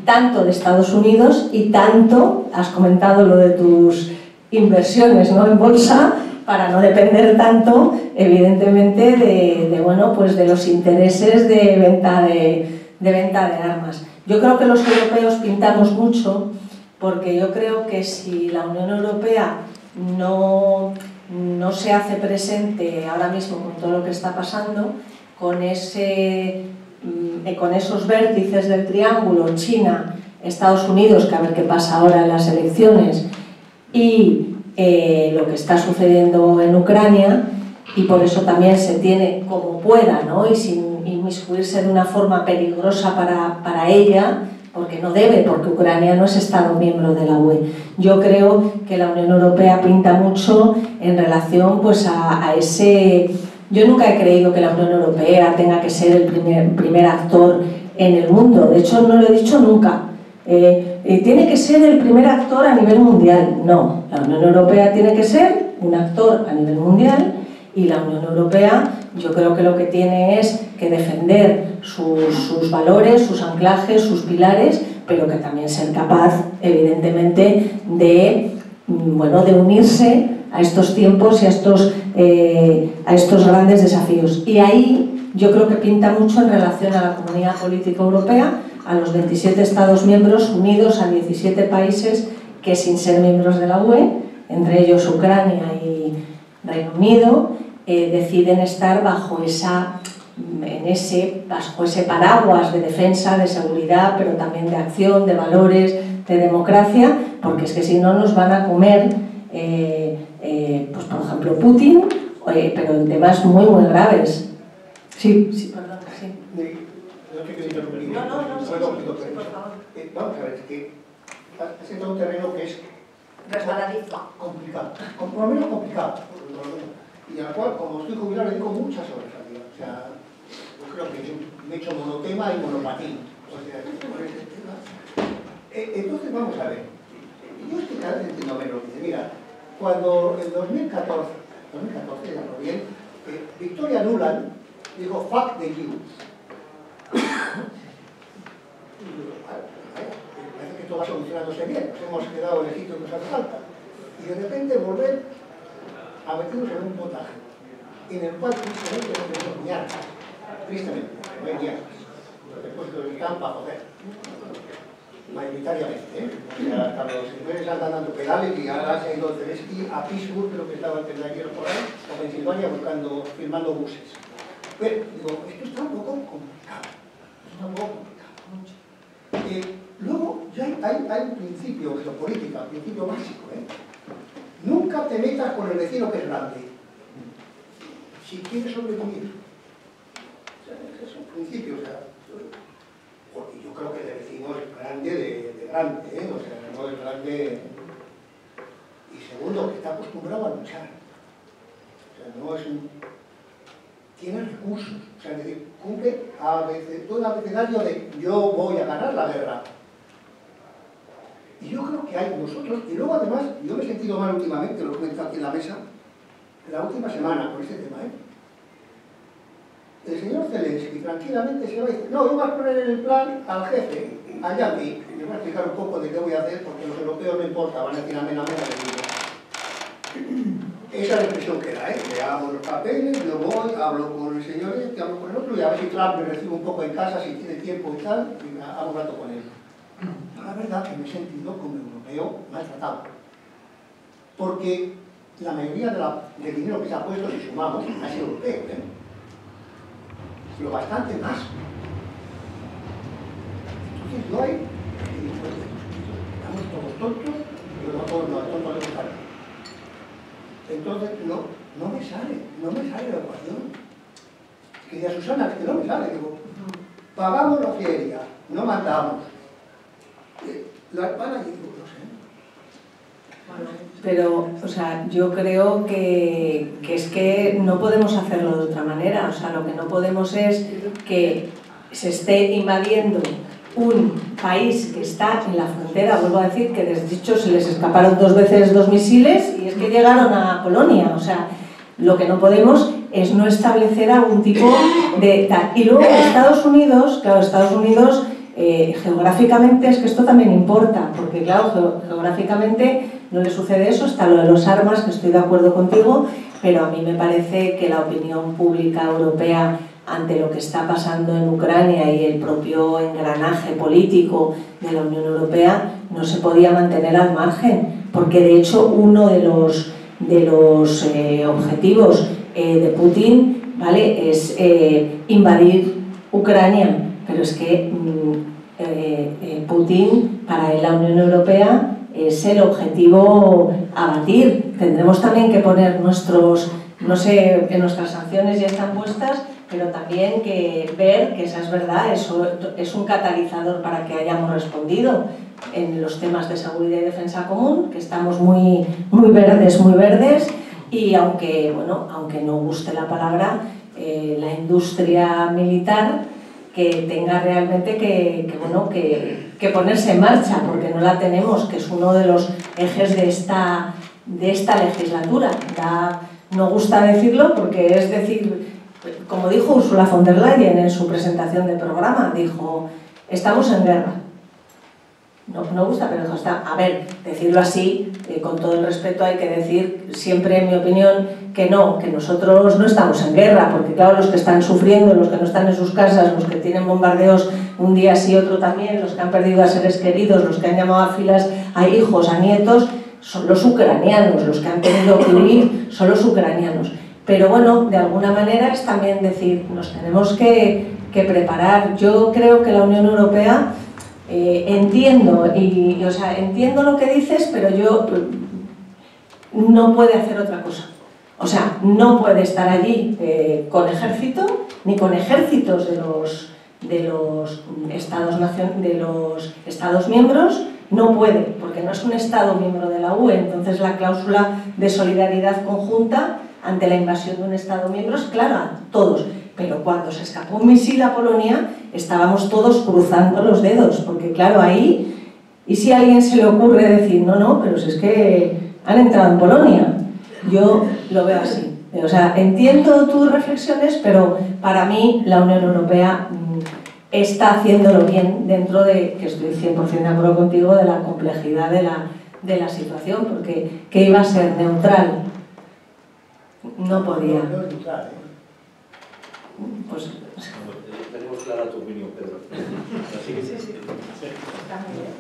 tanto de Estados Unidos y tanto, has comentado lo de tus inversiones ¿no? en bolsa, para no depender tanto, evidentemente, de, bueno, pues de los intereses de venta de, de venta de armas. Yo creo que los europeos pintamos mucho porque yo creo que si la Unión Europea no, no se hace presente ahora mismo con todo lo que está pasando, con, ese, mm, con esos vértices del triángulo, China, Estados Unidos, que a ver qué pasa ahora en las elecciones, y eh, lo que está sucediendo en Ucrania, y por eso también se tiene como pueda, ¿no? y sin inmiscuirse de una forma peligrosa para, para ella, porque no debe, porque Ucrania no es Estado miembro de la UE. Yo creo que la Unión Europea pinta mucho en relación pues, a, ese... Yo nunca he creído que la Unión Europea tenga que ser el primer, primer actor en el mundo, de hecho no lo he dicho nunca. Eh, eh, tiene que ser el primer actor a nivel mundial. No, la Unión Europea tiene que ser un actor a nivel mundial y la Unión Europea yo creo que lo que tiene es que defender sus, sus, valores, sus anclajes, sus pilares, pero que también ser capaz, evidentemente, de, bueno, de unirse a estos tiempos y a estos, eh, a estos grandes desafíos. Y ahí yo creo que pinta mucho en relación a la comunidad política europea, a los 27 Estados miembros unidos a 17 países que sin ser miembros de la UE, entre ellos Ucrania y Reino Unido, eh, deciden estar bajo, esa, en ese, bajo ese paraguas de defensa, de seguridad, pero también de acción, de valores, de democracia, porque es que si no nos van a comer, eh, eh, pues por ejemplo, Putin, eh, pero en temas muy, muy graves. Sí, sí, perdón, sí. No. No, no, sí, pero- por favor. Vamos a ver, es que has entrado en un terreno que es Resbaladizo. complicado, com- por lo menos complicado, y a la cual, como estoy jubilado, le dedico muchas horas al día. O sea, yo creo que yo me he hecho monotema y monopatín. O sea, tema. Eh, entonces, vamos a ver. Yo es que cada vez entiendo menos. Dice, mira, cuando en 2014, 2014, ya no bien, eh, Victoria Nuland dijo, fuck the Jews. Digo, "Vale, vale, parece que esto va solucionándose bien, nos hemos quedado elegidos que nos hace falta. Y de repente volver a meternos en un potaje en el cual tristemente no tenemos ni. Tristemente, no hay ni. Los depósitos están para joder. Mayoritariamente, ¿eh? O sea, hasta los ingleses andan dando pedales y ahora se ha ido Zelensky a Pittsburgh, creo que estaba de ayer por ahí, o Pensilvania, buscando, firmando buses. Pero, digo, esto está un poco complicado. Esto está un poco complicado. Eh, luego, ya hay, hay, un principio geopolítica, un principio básico, ¿eh? Nunca te metas con el vecino que es grande. Si quieres sobrevivir. O es un principio, o sea, yo creo que el vecino es grande de, de grande, ¿eh? O sea, no es grande... Y segundo, que está acostumbrado a luchar. O sea, no es un... Tiene recursos. O sea, cumple a veces, todo el abecedario de yo voy a ganar la guerra. Y yo creo que hay nosotros, y luego además, yo me he sentido mal últimamente, lo he comentado aquí en la mesa, la última semana con este tema, ¿eh? El señor Zelensky tranquilamente se va y dice, no, yo voy a poner en el plan al jefe, a Yapi, le voy a explicar un poco de qué voy a hacer, porque los europeos no importa, van a decir amén, amén, amén. Esa es la expresión que da, ¿eh? Le hago los papeles, yo voy, hablo con el señor este, hablo con el otro, y a ver si Trump me recibe un poco en casa, si tiene tiempo y tal, y hago un rato con él. La verdad que me he sentido como europeo maltratado. Porque la mayoría de la, del dinero que se ha puesto, si sumamos, ha sido europeo, ¿eh? Pero bastante más. no hay estamos todos tontos, pero no todos, no, todos les gusta. Entonces, no, no me sale, no me sale la ecuación. Que Susana, que no me sale, digo, pagamos lo que no mandamos. Eh. Pero, o sea, yo creo que, que es que no podemos hacerlo de otra manera. O sea, lo que no podemos es que se esté invadiendo un país que está en la frontera, vuelvo a decir que desde dicho se les escaparon dos veces dos misiles y es que llegaron a Polonia, o sea, lo que no podemos es no establecer algún tipo de. Y luego Estados Unidos, claro, Estados Unidos eh, geográficamente es que esto también importa, porque claro, ge geográficamente no le sucede eso, está lo de los armas, que estoy de acuerdo contigo, pero a mí me parece que la opinión pública europea ante lo que está pasando en Ucrania y el propio engranaje político de la Unión Europea no se podía mantener al margen, porque de hecho uno de los, de los eh, objetivos eh, de Putin ¿vale? es invadir Ucrania, pero es que mm, Putin, para la Unión Europea, es el objetivo a batir. Tendremos también que poner nuestros, no sé, que nuestras sanciones ya están puestas, pero también que ver que esa es verdad, eso es un catalizador para que hayamos respondido en los temas de seguridad y defensa común, que estamos muy, muy verdes, muy verdes, y aunque, bueno, aunque no guste la palabra, eh, la industria militar que tenga realmente que, que, bueno, que, que, ponerse en marcha, porque no la tenemos, que es uno de los ejes de esta, de esta legislatura. Da, no gusta decirlo porque es decir como dijo Ursula von der Leyen en su presentación de programa, dijo, estamos en guerra. No, no gusta, pero está. A ver, decirlo así, eh, con todo el respeto, hay que decir siempre, en mi opinión, que no, que nosotros no estamos en guerra, porque claro, los que están sufriendo, los que no están en sus casas, los que tienen bombardeos un día sí, otro también, los que han perdido a seres queridos, los que han llamado a filas a hijos, a nietos, son los ucranianos, los que han tenido que huir son los ucranianos. Pero bueno, de alguna manera es también decir, nos tenemos que, que preparar. Yo creo que la Unión Europea, eh, entiendo, y, o sea, entiendo lo que dices, pero yo no puede hacer otra cosa. O sea, no puede estar allí eh, con ejército, ni con ejércitos de los, de los, estados, de los estados miembros, no puede, porque no es un estado miembro de la UE, entonces la cláusula de solidaridad conjunta ante la invasión de un Estado miembro es clara, todos. Pero cuando se escapó un misil a Polonia, estábamos todos cruzando los dedos, porque claro, ahí, ¿y si a alguien se le ocurre decir, no, no, pero si es que han entrado en Polonia? Yo lo veo así. O sea, entiendo tus reflexiones, pero para mí la Unión Europea está haciéndolo bien dentro de, que estoy 100% de acuerdo contigo, de la complejidad de la, de la situación, porque que iba a ser neutral no podía. Pues... Eh, tenemos clara tu opinión, Pedro. Así que sí, sí. Eh, sí. Está muy bien.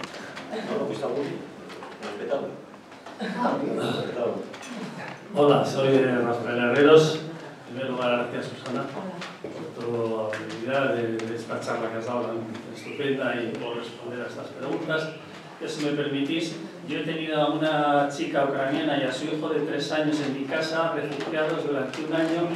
¿eh? No, que está muy Respetable. Ah, respetado. Hola, soy Rafael Herreros. En primer lugar, gracias Susana por tu habilidad de, de esta charla que has dado tan estupenda y por responder a estas preguntas. Si me permitís, yo he tenido a una chica ucraniana y a su hijo de tres años en mi casa, refugiados durante un año,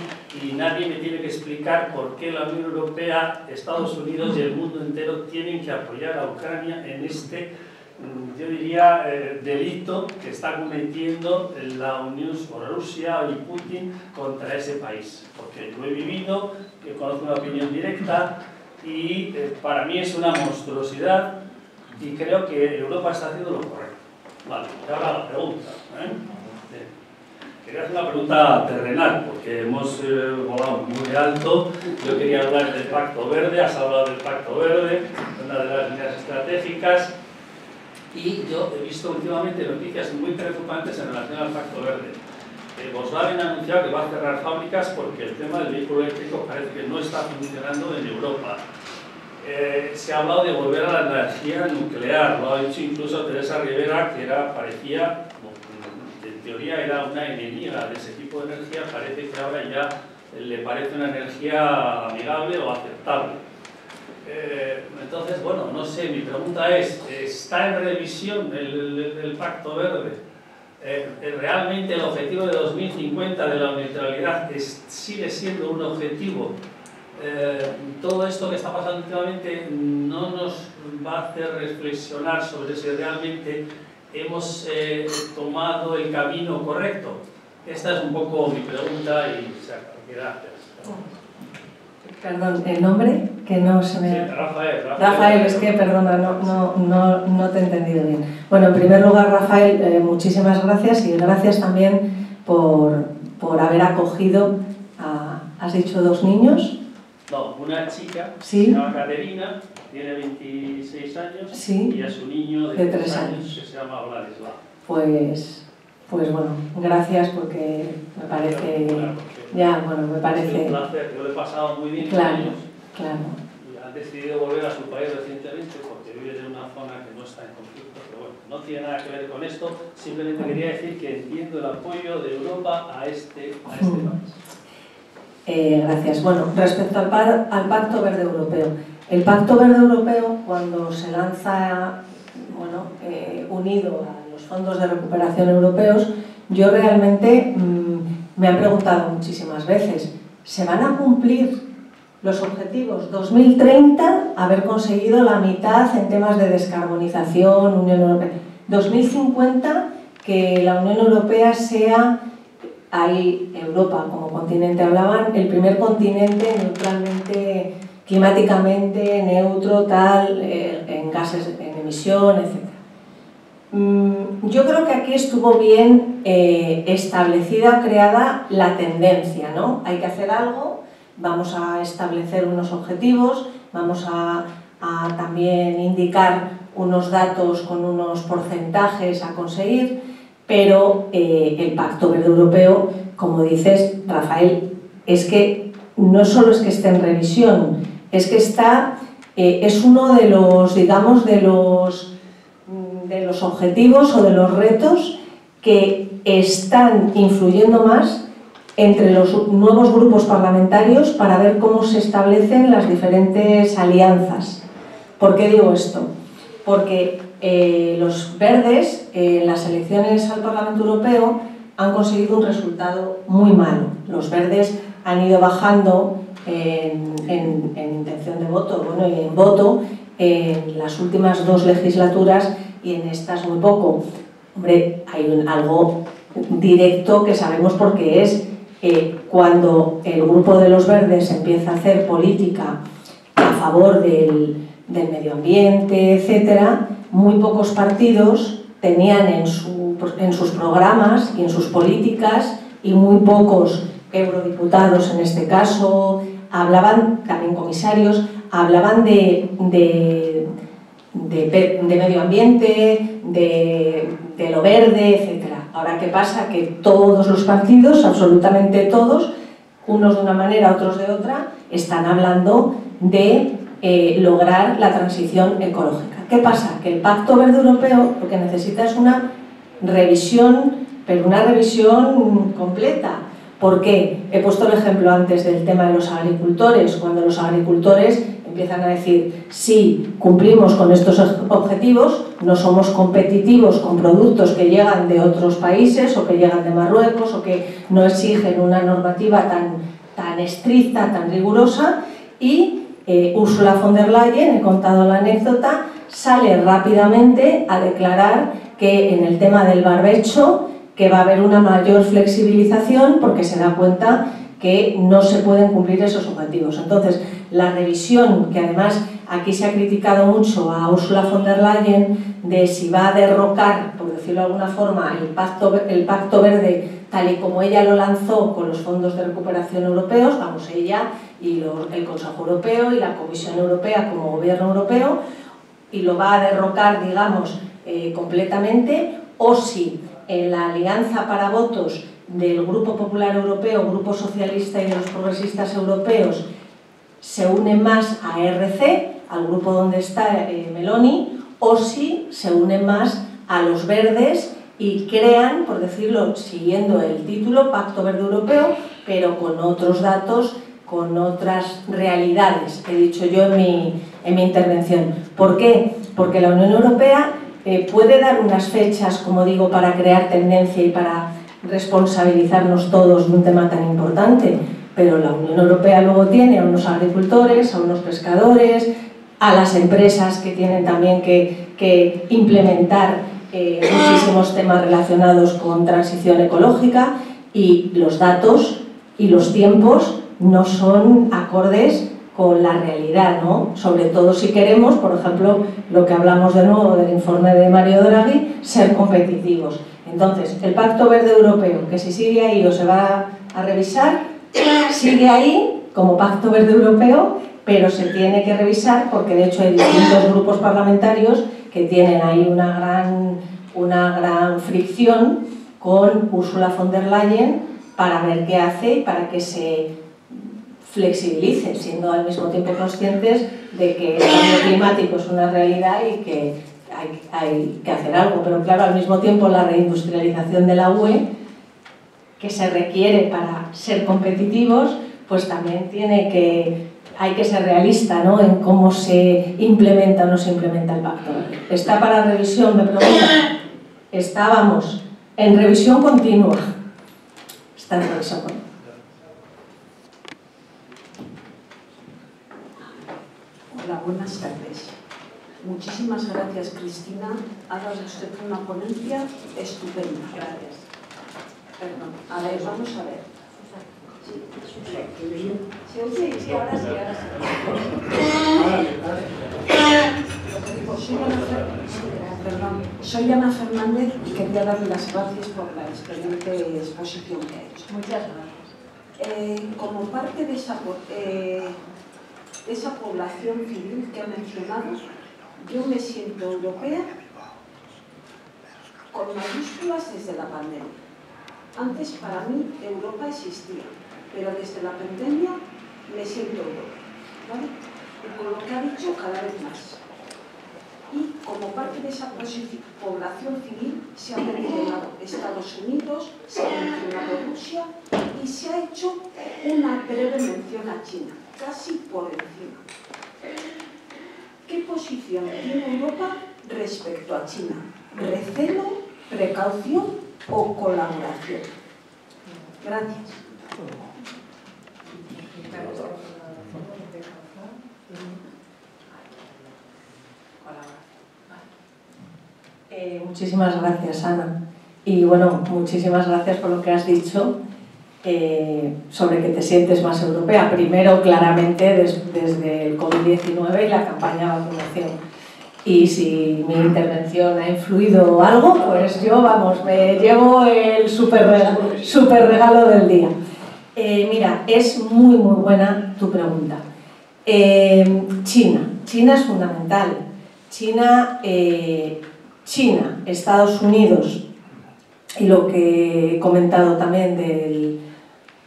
y nadie me tiene que explicar por qué la Unión Europea, Estados Unidos y el mundo entero tienen que apoyar a Ucrania en este, mm, yo diría, eh, delito que está cometiendo la Unión o Rusia y Putin contra ese país. Porque lo he vivido, que conozco una opinión directa, y eh, para mí es una monstruosidad y creo que Europa está haciendo lo correcto. Vale, ahora la pregunta. ¿eh? Quería hacer una pregunta terrenal, porque hemos eh, volado muy alto. Yo quería hablar del Pacto Verde, has hablado del Pacto Verde, una de las líneas estratégicas. Y yo he visto últimamente noticias muy preocupantes en relación al Pacto Verde. Eh, Volkswagen ha anunciado que va a cerrar fábricas porque el tema del vehículo eléctrico parece que no está funcionando en Europa. Eh, se ha hablado de volver a la energía nuclear, lo ha dicho incluso Teresa Rivera, que era, parecía, en teoría era una enemiga de ese tipo de energía, parece que ahora ya le parece una energía amigable o aceptable. Eh, entonces, bueno, no sé, mi pregunta es, ¿está en revisión el, el, Pacto Verde? Eh, ¿Realmente el objetivo de 2050 de la neutralidad sigue siendo un objetivo? Eh, todo esto que está pasando últimamente no nos va a hacer reflexionar sobre si realmente hemos tomado el camino correcto. Esta es un poco mi pregunta y gracias. Perdón, ¿el nombre? Que no se me... Sí, Rafael, Rafael. Rafael, es que, perdona, no, no, no, no, te he entendido bien. Bueno, en primer lugar, Rafael, eh, muchísimas gracias y gracias también por, por haber acogido a, ¿has dicho dos niños? No, una chica, ¿Sí? se llama Caterina, tiene 26 años ¿Sí? y a su niño de, de 3 años, años que se llama Vladislav. Pues pues bueno, gracias porque me parece... Ya, bueno, me parece... un placer, yo lo he pasado muy bien claro, con ellos. Claro. Y han decidido volver a su país recientemente porque viven en una zona que no está en conflicto, pero bueno, no tiene nada que ver con esto. Simplemente quería decir que entiendo el apoyo de Europa a este, a este país. Eh, gracias. Bueno, respecto al, par, al Pacto Verde Europeo. El Pacto Verde Europeo, cuando se lanza bueno, eh, unido a fondos de recuperación europeos, yo realmente mmm, me han preguntado muchísimas veces, ¿se van a cumplir los objetivos 2030? Haber conseguido la mitad en temas de descarbonización, Unión Europea. 2050, que la Unión Europea sea, ahí Europa como continente hablaban, el primer continente neutralmente, climáticamente neutro, tal, eh, en gases, en emisión, etc. Mm, yo creo que aquí estuvo bien eh, establecida, creada la tendencia, ¿no? Hay que hacer algo, vamos a establecer unos objetivos, vamos a, también indicar unos datos con unos porcentajes a conseguir, pero eh, el Pacto Verde Europeo, como dices, Rafael, es que no solo es que esté en revisión, es que está, eh, es uno de los, digamos, de los de los objetivos o de los retos que están influyendo más entre los nuevos grupos parlamentarios para ver cómo se establecen las diferentes alianzas. ¿Por qué digo esto? Porque eh, los verdes en las elecciones al Parlamento Europeo han conseguido un resultado muy malo. Los verdes han ido bajando en, en intención de voto bueno, y en voto en las últimas dos legislaturas y en estas muy poco. Hombre, hay algo directo que sabemos porque es eh, cuando el grupo de los verdes empieza a hacer política a favor del, del medio ambiente, etcétera, muy pocos partidos tenían en, su, en sus programas y en sus políticas y muy pocos eurodiputados en este caso, hablaban, también comisarios, hablaban de, de de, medio ambiente, de, de, lo verde, etc. Ahora, ¿qué pasa? Que todos los partidos, absolutamente todos, unos de una manera, otros de otra, están hablando de eh, lograr la transición ecológica. ¿Qué pasa? Que el Pacto Verde Europeo lo que necesita es una revisión, pero una revisión completa. ¿Por qué? He puesto el ejemplo antes del tema de los agricultores. Cuando los agricultores empiezan a decir, si cumplimos con estos objetivos, no somos competitivos con productos que llegan de otros países o que llegan de Marruecos o que no exigen una normativa tan, tan estricta, tan rigurosa y eh, Ursula von der Leyen, he contado la anécdota, sale rápidamente a declarar que en el tema del barbecho que va a haber una mayor flexibilización porque se da cuenta que no se pueden cumplir esos objetivos. Entonces, la revisión, que además aquí se ha criticado mucho a Ursula von der Leyen, de si va a derrocar, por decirlo de alguna forma, el Pacto, el pacto Verde tal y como ella lo lanzó con los fondos de recuperación europeos, vamos, ella y el Consejo Europeo y la Comisión Europea como Gobierno Europeo, y lo va a derrocar, digamos, eh, completamente, o si en la alianza para votos del Grupo Popular Europeo, Grupo Socialista y de los Progresistas Europeos se une más a RC, al grupo donde está eh, Meloni, o si se une más a los verdes y crean, por decirlo, siguiendo el título, Pacto Verde Europeo, pero con otros datos con otras realidades, he dicho yo en mi, en mi intervención. ¿Por qué? Porque la Unión Europea eh, puede dar unas fechas, como digo, para crear tendencia y para responsabilizarnos todos de un tema tan importante, pero la Unión Europea luego tiene a unos agricultores, a unos pescadores, a las empresas que tienen también que, que implementar eh, muchísimos temas relacionados con transición ecológica y los datos y los tiempos no son acordes con la realidad, ¿no? Sobre todo si queremos, por ejemplo, lo que hablamos de nuevo del informe de Mario Draghi, ser competitivos. Entonces, el Pacto Verde Europeo, que si sigue ahí o se va a revisar, sigue ahí como Pacto Verde Europeo, pero se tiene que revisar porque de hecho hay distintos grupos parlamentarios que tienen ahí una gran, una gran fricción con Ursula von der Leyen para ver qué hace y para que se flexibilice, siendo al mismo tiempo conscientes de que el cambio climático es una realidad y que hay, que hacer algo. Pero claro, al mismo tiempo la reindustrialización de la UE, que se requiere para ser competitivos, pues también tiene que, hay que ser realista ¿no? en cómo se implementa o no se implementa el pacto. ¿Está para revisión? Me preguntan. Estábamos en revisión continua. Está en revisión continua. Hola, buenas tardes. Muchísimas gracias, Cristina. Ha dado usted una ponencia estupenda. Gracias. Perdón. A ver, vamos a ver. Sí, ¿Se oye? Sí, ahora sí, ahora sí. Soy Ana, Fer- perdón, soy Ana Fernández y quería darle las gracias por la excelente exposición que ha hecho. Muchas gracias. Eh, como parte de esa, eh, esa población civil que ha mencionado, yo me siento europea con mayúsculas desde la pandemia. Antes para mí Europa existía, pero desde la pandemia me siento Europa. ¿vale? Y con lo que ha dicho cada vez más. Y como parte de esa población civil se ha mencionado Estados Unidos, se ha mencionado Rusia y se ha hecho una breve mención a China, casi por encima. ¿Qué posición tiene Europa respecto a China? ¿Recelo, precaución o colaboración? Gracias. Eh, muchísimas gracias, Ana. Y bueno, muchísimas gracias por lo que has dicho eh, sobre que te sientes más europea. Primero, claramente, des- desde el COVID-19 y la campaña de vacunación. Y si mi intervención ha influido algo, pues yo, vamos, me llevo el super regalo, super regalo del día. Eh, mira, es muy, muy buena tu pregunta. Eh, China. China es fundamental. China, China, Estados Unidos y lo que he comentado también del-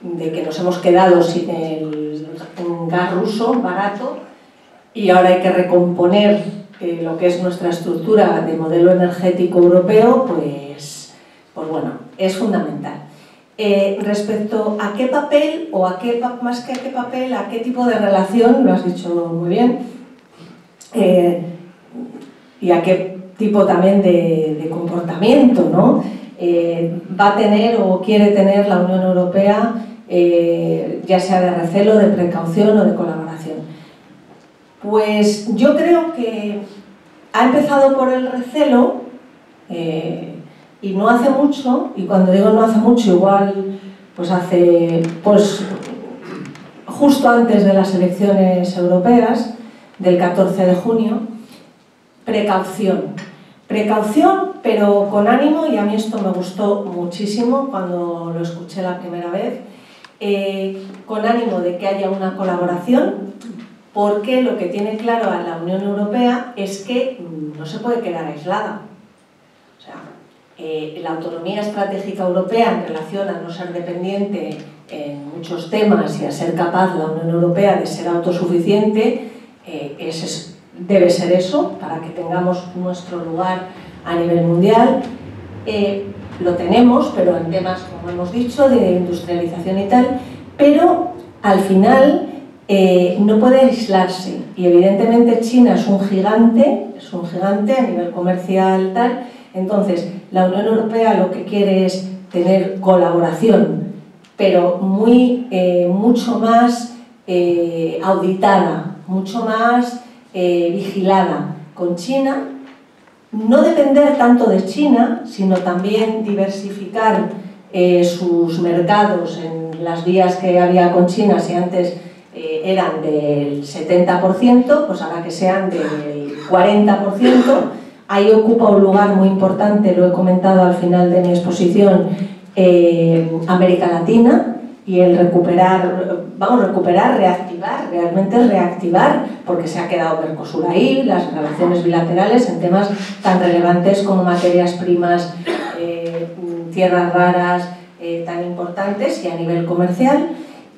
de que nos hemos quedado sin el gas ruso barato y ahora hay que recomponer eh, lo que es nuestra estructura de modelo energético europeo, pues, pues bueno, es fundamental. Eh, respecto a qué papel, o a qué, más que a qué papel, a qué tipo de relación, lo has dicho muy bien, eh, y a qué tipo también de, de comportamiento ¿no? Va a tener o quiere tener la Unión Europea, eh, ya sea de recelo, de precaución o de colaboración. Pues yo creo que ha empezado por el recelo eh, y no hace mucho, y cuando digo no hace mucho, igual pues hace pues justo antes de las elecciones europeas del 14 de junio, precaución. Precaución, pero con ánimo, y a mí esto me gustó muchísimo cuando lo escuché la primera vez, eh, con ánimo de que haya una colaboración, porque lo que tiene claro a la Unión Europea es que mm, no se puede quedar aislada. O sea, eh, la autonomía estratégica europea en relación a no ser dependiente en muchos temas y a ser capaz la Unión Europea de ser autosuficiente, eh, es- debe ser eso, para que tengamos nuestro lugar a nivel mundial. Lo tenemos, pero en temas, como hemos dicho, de industrialización y tal, pero al final eh, no puede aislarse. Y evidentemente China es un gigante, es un gigante a nivel comercial tal, entonces la Unión Europea lo que quiere es tener colaboración, pero muy, eh, mucho más eh, auditada, mucho más vigilada con China, no depender tanto de China, sino también diversificar sus mercados en las vías que había con China, si antes eh, eran del 70%, pues ahora que sean del 40%. Ahí ocupa un lugar muy importante, lo he comentado al final de mi exposición, eh, América Latina y el recuperar, vamos, recuperar, reactivar, realmente reactivar, porque se ha quedado Mercosur ahí, las relaciones bilaterales en temas tan relevantes como materias primas, eh, tierras raras, tan importantes y a nivel comercial.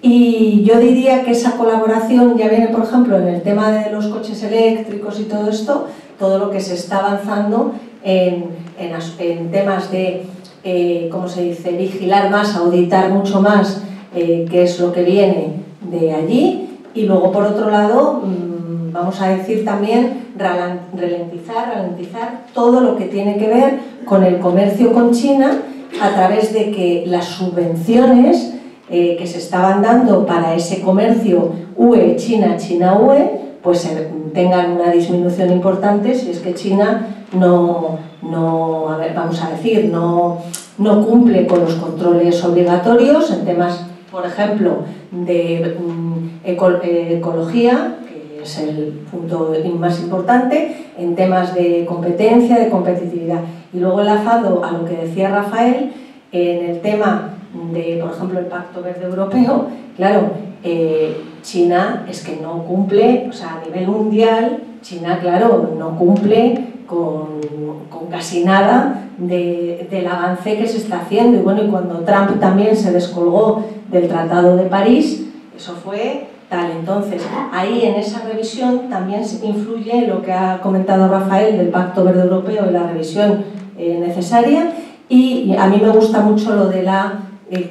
Y yo diría que esa colaboración ya viene, por ejemplo, en el tema de los coches eléctricos y todo esto, todo lo que se está avanzando en, en, temas de, eh, ¿cómo se dice?, vigilar más, auditar mucho más eh, qué es lo que viene de allí. Y luego, por otro lado, mm, vamos a decir también ralentizar, ralentizar todo lo que tiene que ver con el comercio con China a través de que las subvenciones eh, que se estaban dando para ese comercio UE, China, China-UE, pues tengan una disminución importante si es que China no, no vamos a decir, no, no cumple con los controles obligatorios en temas, por ejemplo, de mm, eh, ecología, que es el punto más importante, en temas de competencia, de competitividad. Y luego enlazado a lo que decía Rafael, en el tema de, por ejemplo, el Pacto Verde Europeo, claro, eh, China es que no cumple, o sea, a nivel mundial, China, claro, no cumple con, con casi nada de, del avance que se está haciendo. Y bueno, y cuando Trump también se descolgó del Tratado de París, eso fue tal. Entonces, ahí en esa revisión también influye lo que ha comentado Rafael del Pacto Verde Europeo y la revisión eh, necesaria. Y a mí me gusta mucho lo de la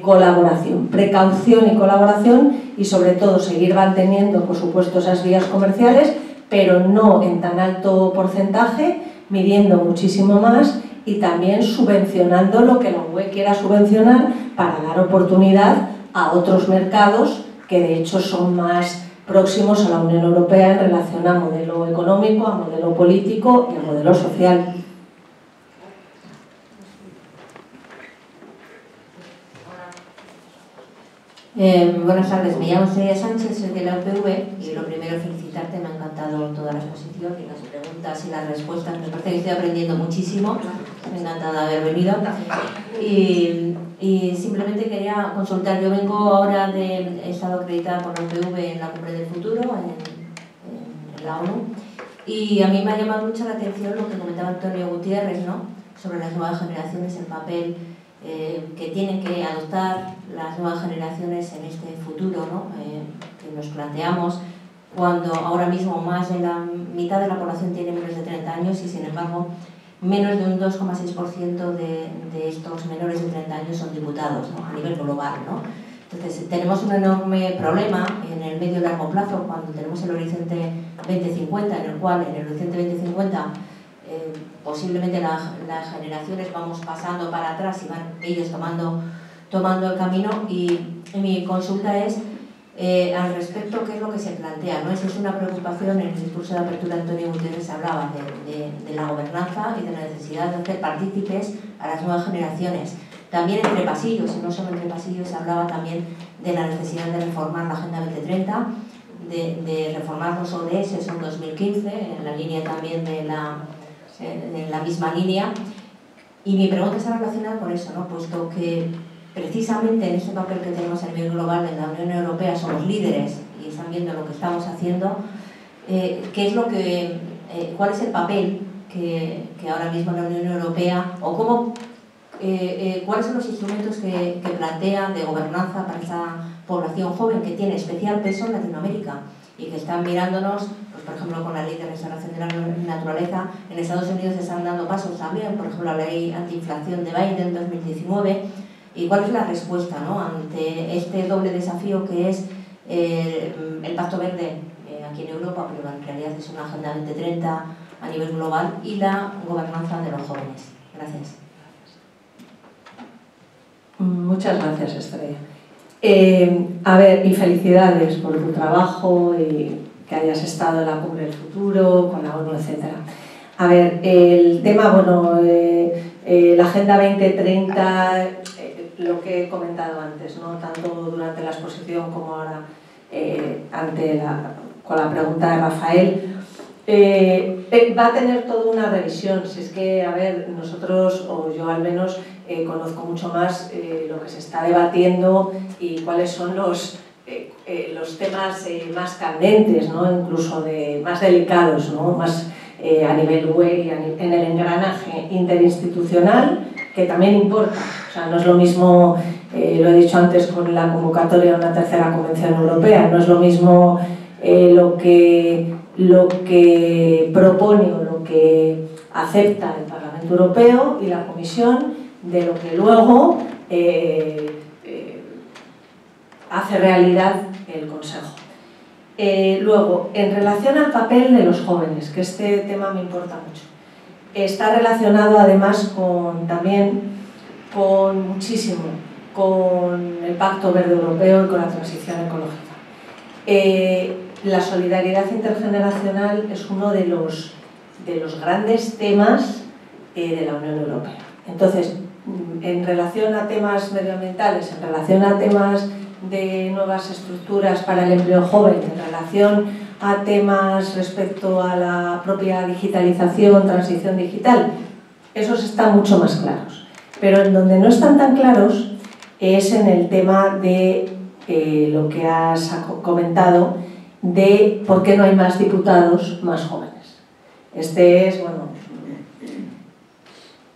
colaboración, precaución y colaboración y sobre todo seguir manteniendo, por supuesto, esas vías comerciales, pero no en tan alto porcentaje, midiendo muchísimo más y también subvencionando lo que la UE quiera subvencionar para dar oportunidad a otros mercados que de hecho son más próximos a la Unión Europea en relación a modelo económico, a modelo político y a modelo social. Eh, buenas tardes, me llamo Celia Sánchez, soy de la UPV y lo primero felicitarte, me ha encantado toda la exposición y las preguntas y las respuestas, me parece que estoy aprendiendo muchísimo, me ha encantado haber venido y, y simplemente quería consultar, yo vengo ahora de, he estado acreditada por la UPV en la Cumbre del Futuro, en, en la ONU, y a mí me ha llamado mucho la atención lo que comentaba Antonio Gutiérrez, ¿no? sobre las nuevas generaciones, el papel eh, que tienen que adoptar las nuevas generaciones en este futuro ¿no? eh, que nos planteamos cuando ahora mismo más de la mitad de la población tiene menos de 30 años y sin embargo menos de un 2,6% de, de, estos menores de 30 años son diputados ¿no? a nivel global. ¿no? Entonces tenemos un enorme problema en el medio y largo plazo cuando tenemos el horizonte 2050 en el cual en el horizonte 2050 eh, posiblemente las generaciones vamos pasando para atrás y van ellos tomando, tomando el camino y, mi consulta es eh, al respecto qué es lo que se plantea. ¿no? Esa es una preocupación, en el discurso de apertura Antonio Gutiérrez hablaba de, de, la gobernanza y de la necesidad de hacer partícipes a las nuevas generaciones. También entre pasillos, y no solo entre pasillos, se hablaba también de la necesidad de reformar la Agenda 2030, de, de reformar los ODS en 2015, en la línea también de la en la misma línea. Y mi pregunta está relacionada con eso, ¿no? puesto que precisamente en este papel que tenemos a nivel global en la Unión Europea somos líderes y están viendo lo que estamos haciendo, eh, ¿qué es lo que, eh, ¿cuál es el papel que, que, ahora mismo la Unión Europea o cómo, eh, cuáles son los instrumentos que, que plantea de gobernanza para esa población joven que tiene especial peso en Latinoamérica y que están mirándonos por ejemplo, con la ley de restauración de la naturaleza, en Estados Unidos están dando pasos también, por ejemplo, la ley antiinflación de Biden 2019. ¿Y cuál es la respuesta ¿no? ante este doble desafío que es eh, el Pacto Verde eh, aquí en Europa, pero en realidad es una Agenda 2030 a nivel global, y la gobernanza de los jóvenes. Gracias. Muchas gracias, Estrella. Eh, a ver, y felicidades por tu trabajo y que hayas estado en la Cumbre del Futuro, con la ONU, etc. A ver, el tema, bueno, eh, eh, la Agenda 2030, lo que he comentado antes, ¿no? tanto durante la exposición como ahora ante la, con la pregunta de Rafael, va a tener toda una revisión. Si es que, a ver, nosotros, o yo al menos, eh, conozco mucho más eh, lo que se está debatiendo y cuáles son los, eh, los temas más candentes, ¿no? incluso de, más delicados, ¿no? más a nivel UE y en el engranaje interinstitucional, que también importa. O sea, no es lo mismo, lo he dicho antes con la convocatoria de una tercera convención europea, no es lo mismo lo, que, lo que propone o lo que acepta el Parlamento Europeo y la Comisión de lo que luego eh, eh, hace realidad el Consejo. Eh, luego, en relación al papel de los jóvenes, que este tema me importa mucho, está relacionado además con también con muchísimo con el Pacto Verde Europeo y con la transición ecológica. la solidaridad intergeneracional es uno de los, de los grandes temas de la Unión Europea. Entonces, en relación a temas medioambientales, en relación a temas de nuevas estructuras para el empleo joven, en relación a temas respecto a la propia digitalización, transición digital, esos están mucho más claros. Pero en donde no están tan claros es en el tema de eh, lo que has comentado, de por qué no hay más diputados más jóvenes. Este es, bueno,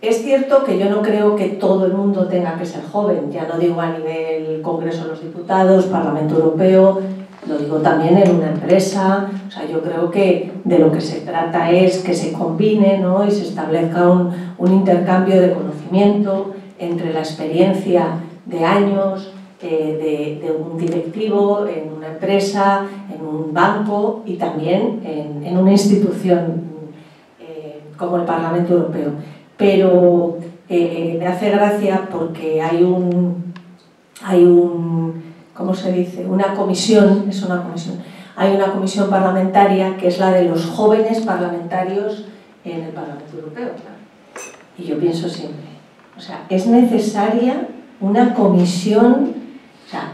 es cierto que yo no creo que todo el mundo tenga que ser joven, ya no digo a nivel Congreso de los Diputados, Parlamento Europeo, lo digo también en una empresa, o sea, yo creo que de lo que se trata es que se combine ¿no? y se establezca un, un intercambio de conocimiento entre la experiencia de años eh, de, de, un directivo en una empresa, en un banco y también en, en una institución eh, como el Parlamento Europeo pero eh, me hace gracia porque hay un, hay un, ¿cómo se dice? Una comisión, es una comisión, hay una comisión parlamentaria que es la de los jóvenes parlamentarios en el Parlamento Europeo. Y yo pienso siempre, o sea, es necesaria una comisión, o sea,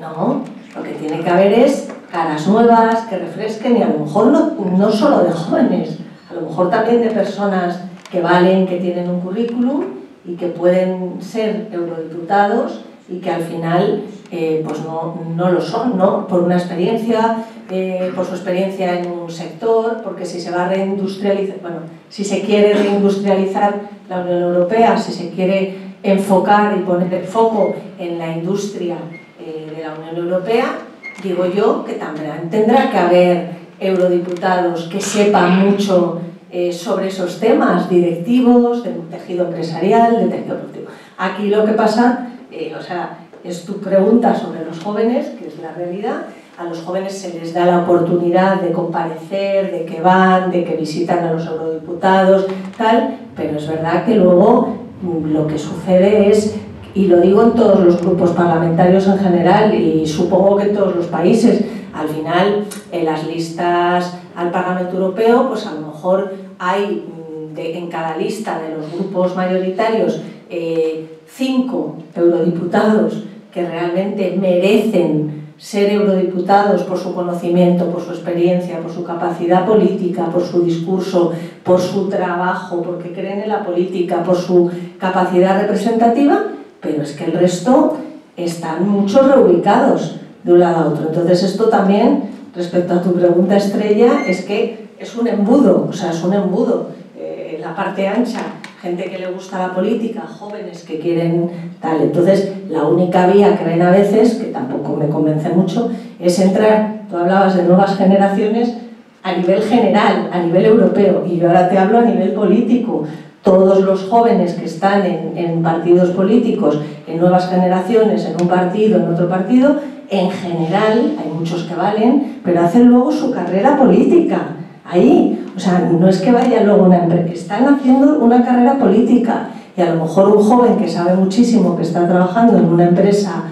no, lo que tiene que haber es caras nuevas que refresquen y a lo mejor no, no solo de jóvenes, a lo mejor también de personas que valen, que tienen un currículum y que pueden ser eurodiputados y que al final eh, pues no, no, lo son, ¿no? por una experiencia, eh, por su experiencia en un sector, porque si se va a reindustrializar, bueno, si se quiere reindustrializar la Unión Europea, si se quiere enfocar y poner el foco en la industria eh, de la Unión Europea, digo yo que también tendrá que haber eurodiputados que sepan mucho sobre esos temas directivos, del tejido empresarial, del tejido productivo. Aquí lo que pasa, eh, o sea, es tu pregunta sobre los jóvenes, que es la realidad, a los jóvenes se les da la oportunidad de comparecer, de que van, de que visitan a los eurodiputados, tal, pero es verdad que luego mm, lo que sucede es, y lo digo en todos los grupos parlamentarios en general, y supongo que en todos los países, al final en las listas al Parlamento Europeo, pues a lo mejor hay mm, en cada lista de los grupos mayoritarios eh, cinco eurodiputados que realmente merecen ser eurodiputados por su conocimiento, por su experiencia, por su capacidad política, por su discurso, por su trabajo, porque creen en la política, por su capacidad representativa, pero es que el resto están muchos reubicados de un lado a otro. Entonces esto también, respecto a tu pregunta estrella, es que es un embudo, o sea, es un embudo. Eh, la parte ancha, gente que le gusta la política, jóvenes que quieren tal. Entonces, la única vía que ven a veces, que tampoco me convence mucho, es entrar, tú hablabas de nuevas generaciones, a nivel general, a nivel europeo, y yo ahora te hablo a nivel político. Todos los jóvenes que están en, en partidos políticos, en nuevas generaciones, en un partido, en otro partido, en general, hay muchos que valen, pero hacen luego su carrera política ahí. O sea, no es que vaya luego una empresa, están haciendo una carrera política y a lo mejor un joven que sabe muchísimo, que está trabajando en una empresa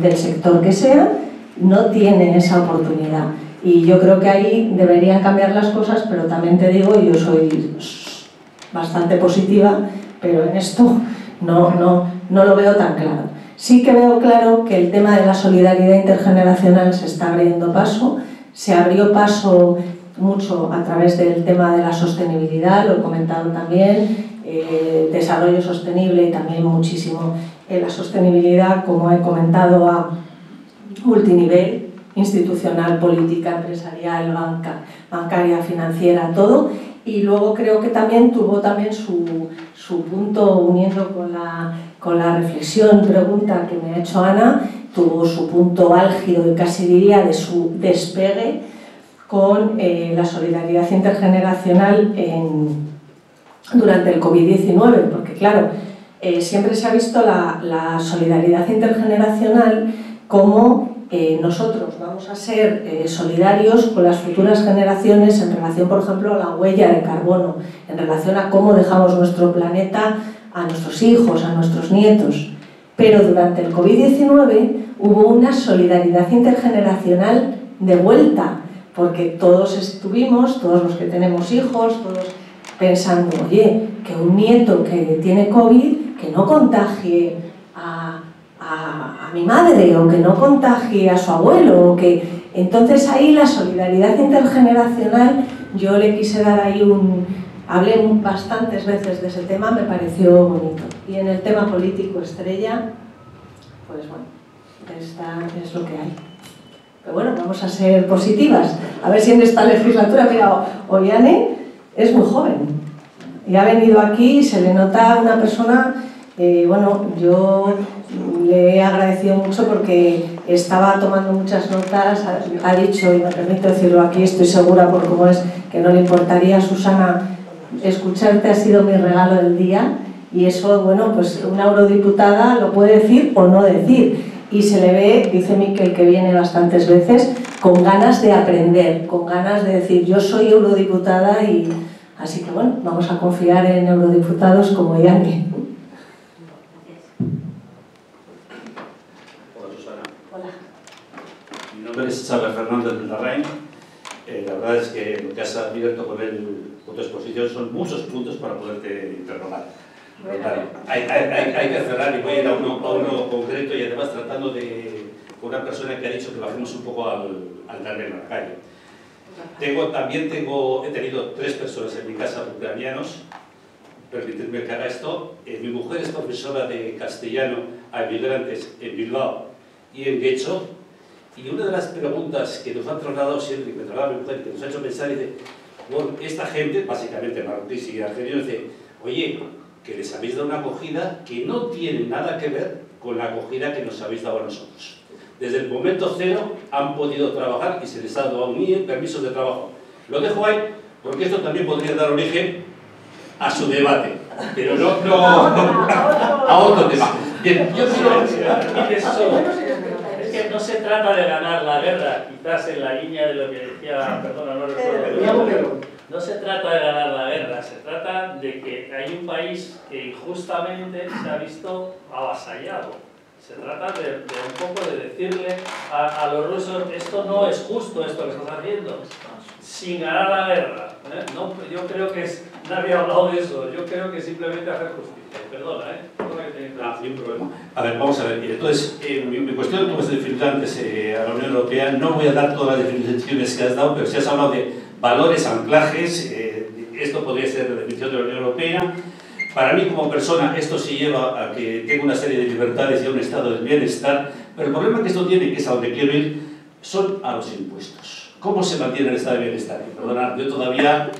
del sector que sea, no tiene esa oportunidad. Y yo creo que ahí deberían cambiar las cosas, pero también te digo, yo soy bastante positiva, pero en esto no, no, no lo veo tan claro. Sí que veo claro que el tema de la solidaridad intergeneracional se está abriendo paso, se abrió paso mucho a través del tema de la sostenibilidad, lo he comentado también, eh, desarrollo sostenible y también muchísimo en la sostenibilidad, como he comentado, a multinivel, institucional, política, empresarial, banca, bancaria, financiera, todo. Y luego creo que también tuvo también su, su punto, uniendo con la con la reflexión, pregunta que me ha hecho Ana, tuvo su punto álgido y casi diría de su despegue con eh, la solidaridad intergeneracional durante el COVID-19, porque claro, eh, siempre se ha visto la, solidaridad intergeneracional como eh, nosotros vamos a ser solidarios con las futuras generaciones en relación, por ejemplo, a la huella de carbono, en relación a cómo dejamos nuestro planeta a nuestros hijos, a nuestros nietos. Pero durante el COVID-19 hubo una solidaridad intergeneracional de vuelta, porque todos estuvimos, todos los que tenemos hijos, todos pensando, oye, que un nieto que tiene COVID, que no contagie a, a, a mi madre o que no contagie a su abuelo, o que... Entonces ahí la solidaridad intergeneracional, yo le quise dar ahí un, Hablé bastantes veces de ese tema, me pareció bonito. Y en el tema político estrella, pues bueno, esta es lo que hay. Pero bueno, vamos a ser positivas. A ver si en esta legislatura, mira, Oriane es muy joven. Y ha venido aquí y se le nota una persona, eh, bueno, yo le he agradecido mucho porque estaba tomando muchas notas, ha, dicho, y me permito decirlo aquí, estoy segura por cómo es, que no le importaría, Susana, escucharte ha sido mi regalo del día y eso, bueno, pues una eurodiputada lo puede decir o no decir y se le ve, dice Miquel que viene bastantes veces, con ganas de aprender, con ganas de decir yo soy eurodiputada y así que bueno, vamos a confiar en eurodiputados como Yanni. Hola Susana. Hola. Mi nombre es Chávez Fernández de Larraín. Eh, la verdad es que lo que has abierto con el tu exposición son muchos puntos para poderte interrogar. Hay, que cerrar y voy a ir a uno, concreto y además tratando de con una persona que ha dicho que bajemos un poco al, al terreno, a la calle. Tengo, también tengo, he tenido tres personas en mi casa ucranianos, permitirme que haga esto. Eh, mi mujer es profesora de castellano a inmigrantes en Bilbao y en Guecho, y una de las preguntas que nos han trasladado siempre, que me mi mujer, que nos ha hecho pensar, es de, esta gente, básicamente marroquíes y argelinos, dice, oye, que les habéis dado una acogida que no tiene nada que ver con la acogida que nos habéis dado a nosotros. Desde el momento cero han podido trabajar y se les ha dado a unir permisos de trabajo. Lo dejo ahí porque esto también podría dar origen a su debate, pero no, no a otro tema. Bien, yo quiero no se trata de ganar la guerra, quizás en la línea de lo que decía, perdona, no recuerdo. No se trata de ganar la guerra, se trata de que hay un país que injustamente se ha visto avasallado. Se trata de, un poco de decirle a, a, los rusos, esto no es justo, esto que estás haciendo, sin ganar la guerra. ¿eh? No, yo creo que es, nadie ha hablado de eso, yo creo que simplemente hacer justicia. Perdona, ¿eh? Ah, sin problema. A ver, vamos a ver. Entonces, eh, mi, mi, cuestión, tú has definido antes eh, a la Unión Europea, no voy a dar todas las definiciones que has dado, pero si has hablado de valores, anclajes, eh, esto podría ser la definición de la Unión Europea. Para mí, como persona, esto sí lleva a que tenga una serie de libertades y a un estado de bienestar, pero el problema que esto tiene, que es a donde quiero ir, son a los impuestos. ¿Cómo se mantiene el estado de bienestar? perdona, yo todavía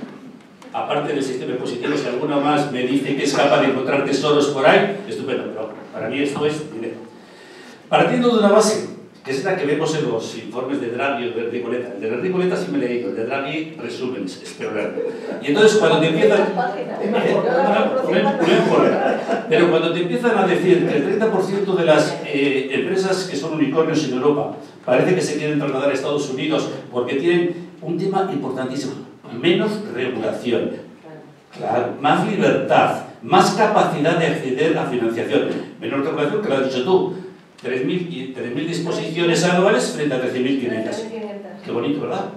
aparte del sistema positivo, si alguno más me dice que es capaz de encontrar tesoros por ahí, estupendo, pero para mí esto es dinero. Partiendo de una base que es la que vemos en los informes de Draghi o de Ricoleta. El de Ricoleta sí me he leído, el de Draghi resúmenes, espero leerlo. Y entonces cuando te empiezan... Pero cuando te empiezan a decir que el 30% de las eh, empresas que son unicornios en Europa parece que se quieren trasladar a Estados Unidos porque tienen un tema importantísimo, menos regulación, claro, más libertad, más capacidad de acceder a financiación, menos regulación que lo has dicho tú, 3.000 disposiciones anuales frente a 13.500. Qué bonito, ¿verdad?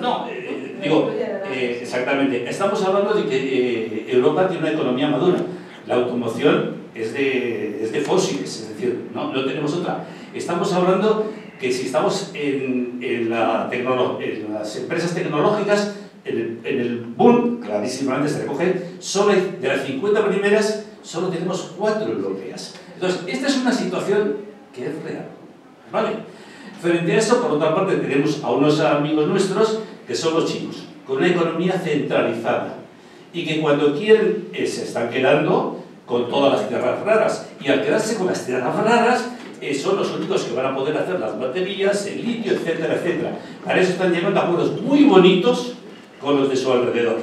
No, eh, digo, eh, exactamente. Estamos hablando de que eh, Europa tiene una economía madura. La automoción es de, es de fósiles, es decir, no, no tenemos otra. Estamos hablando que si estamos en, en, la en las empresas tecnológicas, en el, en el boom, clarísimamente se recoge, solo de las 50 primeras, solo tenemos cuatro europeas. Entonces, esta es una situación que es real. ¿Vale? Frente a eso, por otra parte, tenemos a unos amigos nuestros que son los chinos, con una economía centralizada y que cuando quieren eh, se están quedando con todas las tierras raras y al quedarse con las tierras raras eh, son los únicos que van a poder hacer las baterías, el litio, etcétera, etcétera. Para eso están llegando acuerdos muy bonitos con los de su alrededor.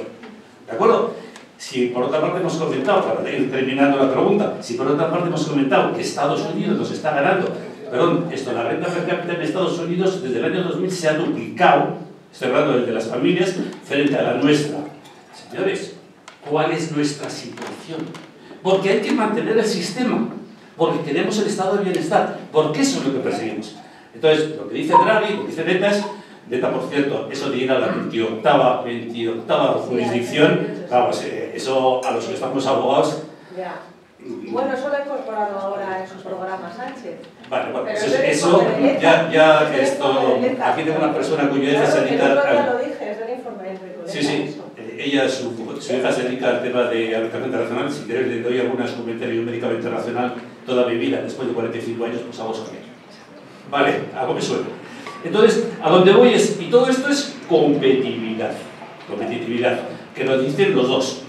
¿De acuerdo? Si por otra parte hemos comentado, para ir terminando la pregunta, si por otra parte hemos comentado que Estados Unidos nos está ganando, perdón, esto, la renta per cápita en Estados Unidos desde el año 2000 se ha duplicado, estoy hablando de las familias, frente a la nuestra. Señores, ¿cuál es nuestra situación? Porque hay que mantener el sistema, porque queremos el estado de bienestar, porque eso es lo que perseguimos. Entonces, lo que dice Draghi, lo que dice Netas, Neta, por cierto, eso de ir a la 28 28 jurisdicción, claro, pues, eh, eso a los que estamos abogados... Ya. Bueno, eso lo ha incorporado ahora en sus programas Sánchez. Vale, bueno, pues eso, ya, ya esto, aquí tengo una persona cuya hija se dedica... lo dije, es del informe de Sí, sí, ella, su, su hija se dedica al tema de arbitraje internacional, si queréis le doy algunas comentarios médico internacional toda mi vida, después de 45 años, pues hago eso. Vale, algo me suena. Entonces, a donde voy es, y todo esto es competitividad, competitividad, que nos dicen los dos,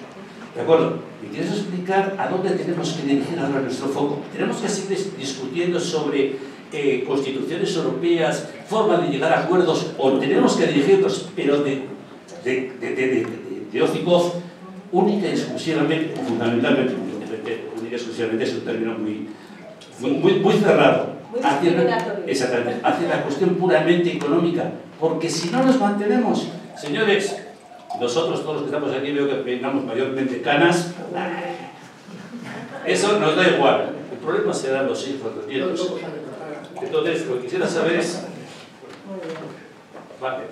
¿de acuerdo? Y quieres explicar a dónde tenemos que dirigir ahora nuestro foco. Tenemos que seguir discutiendo sobre eh, constituciones europeas, forma de llegar a acuerdos, o tenemos que dirigirnos, pero de, de, de, de, de única y exclusivamente, fundamentalmente, única y exclusivamente es un término muy, muy, muy cerrado hacia, exactamente, hacia la cuestión puramente económica, porque si no nos mantenemos, señores, nosotros todos los que estamos aquí veo que peinamos mayormente canas, eso nos da igual, el problema será los hijos, los nietos. Entonces, lo que quisiera saber es... Vale,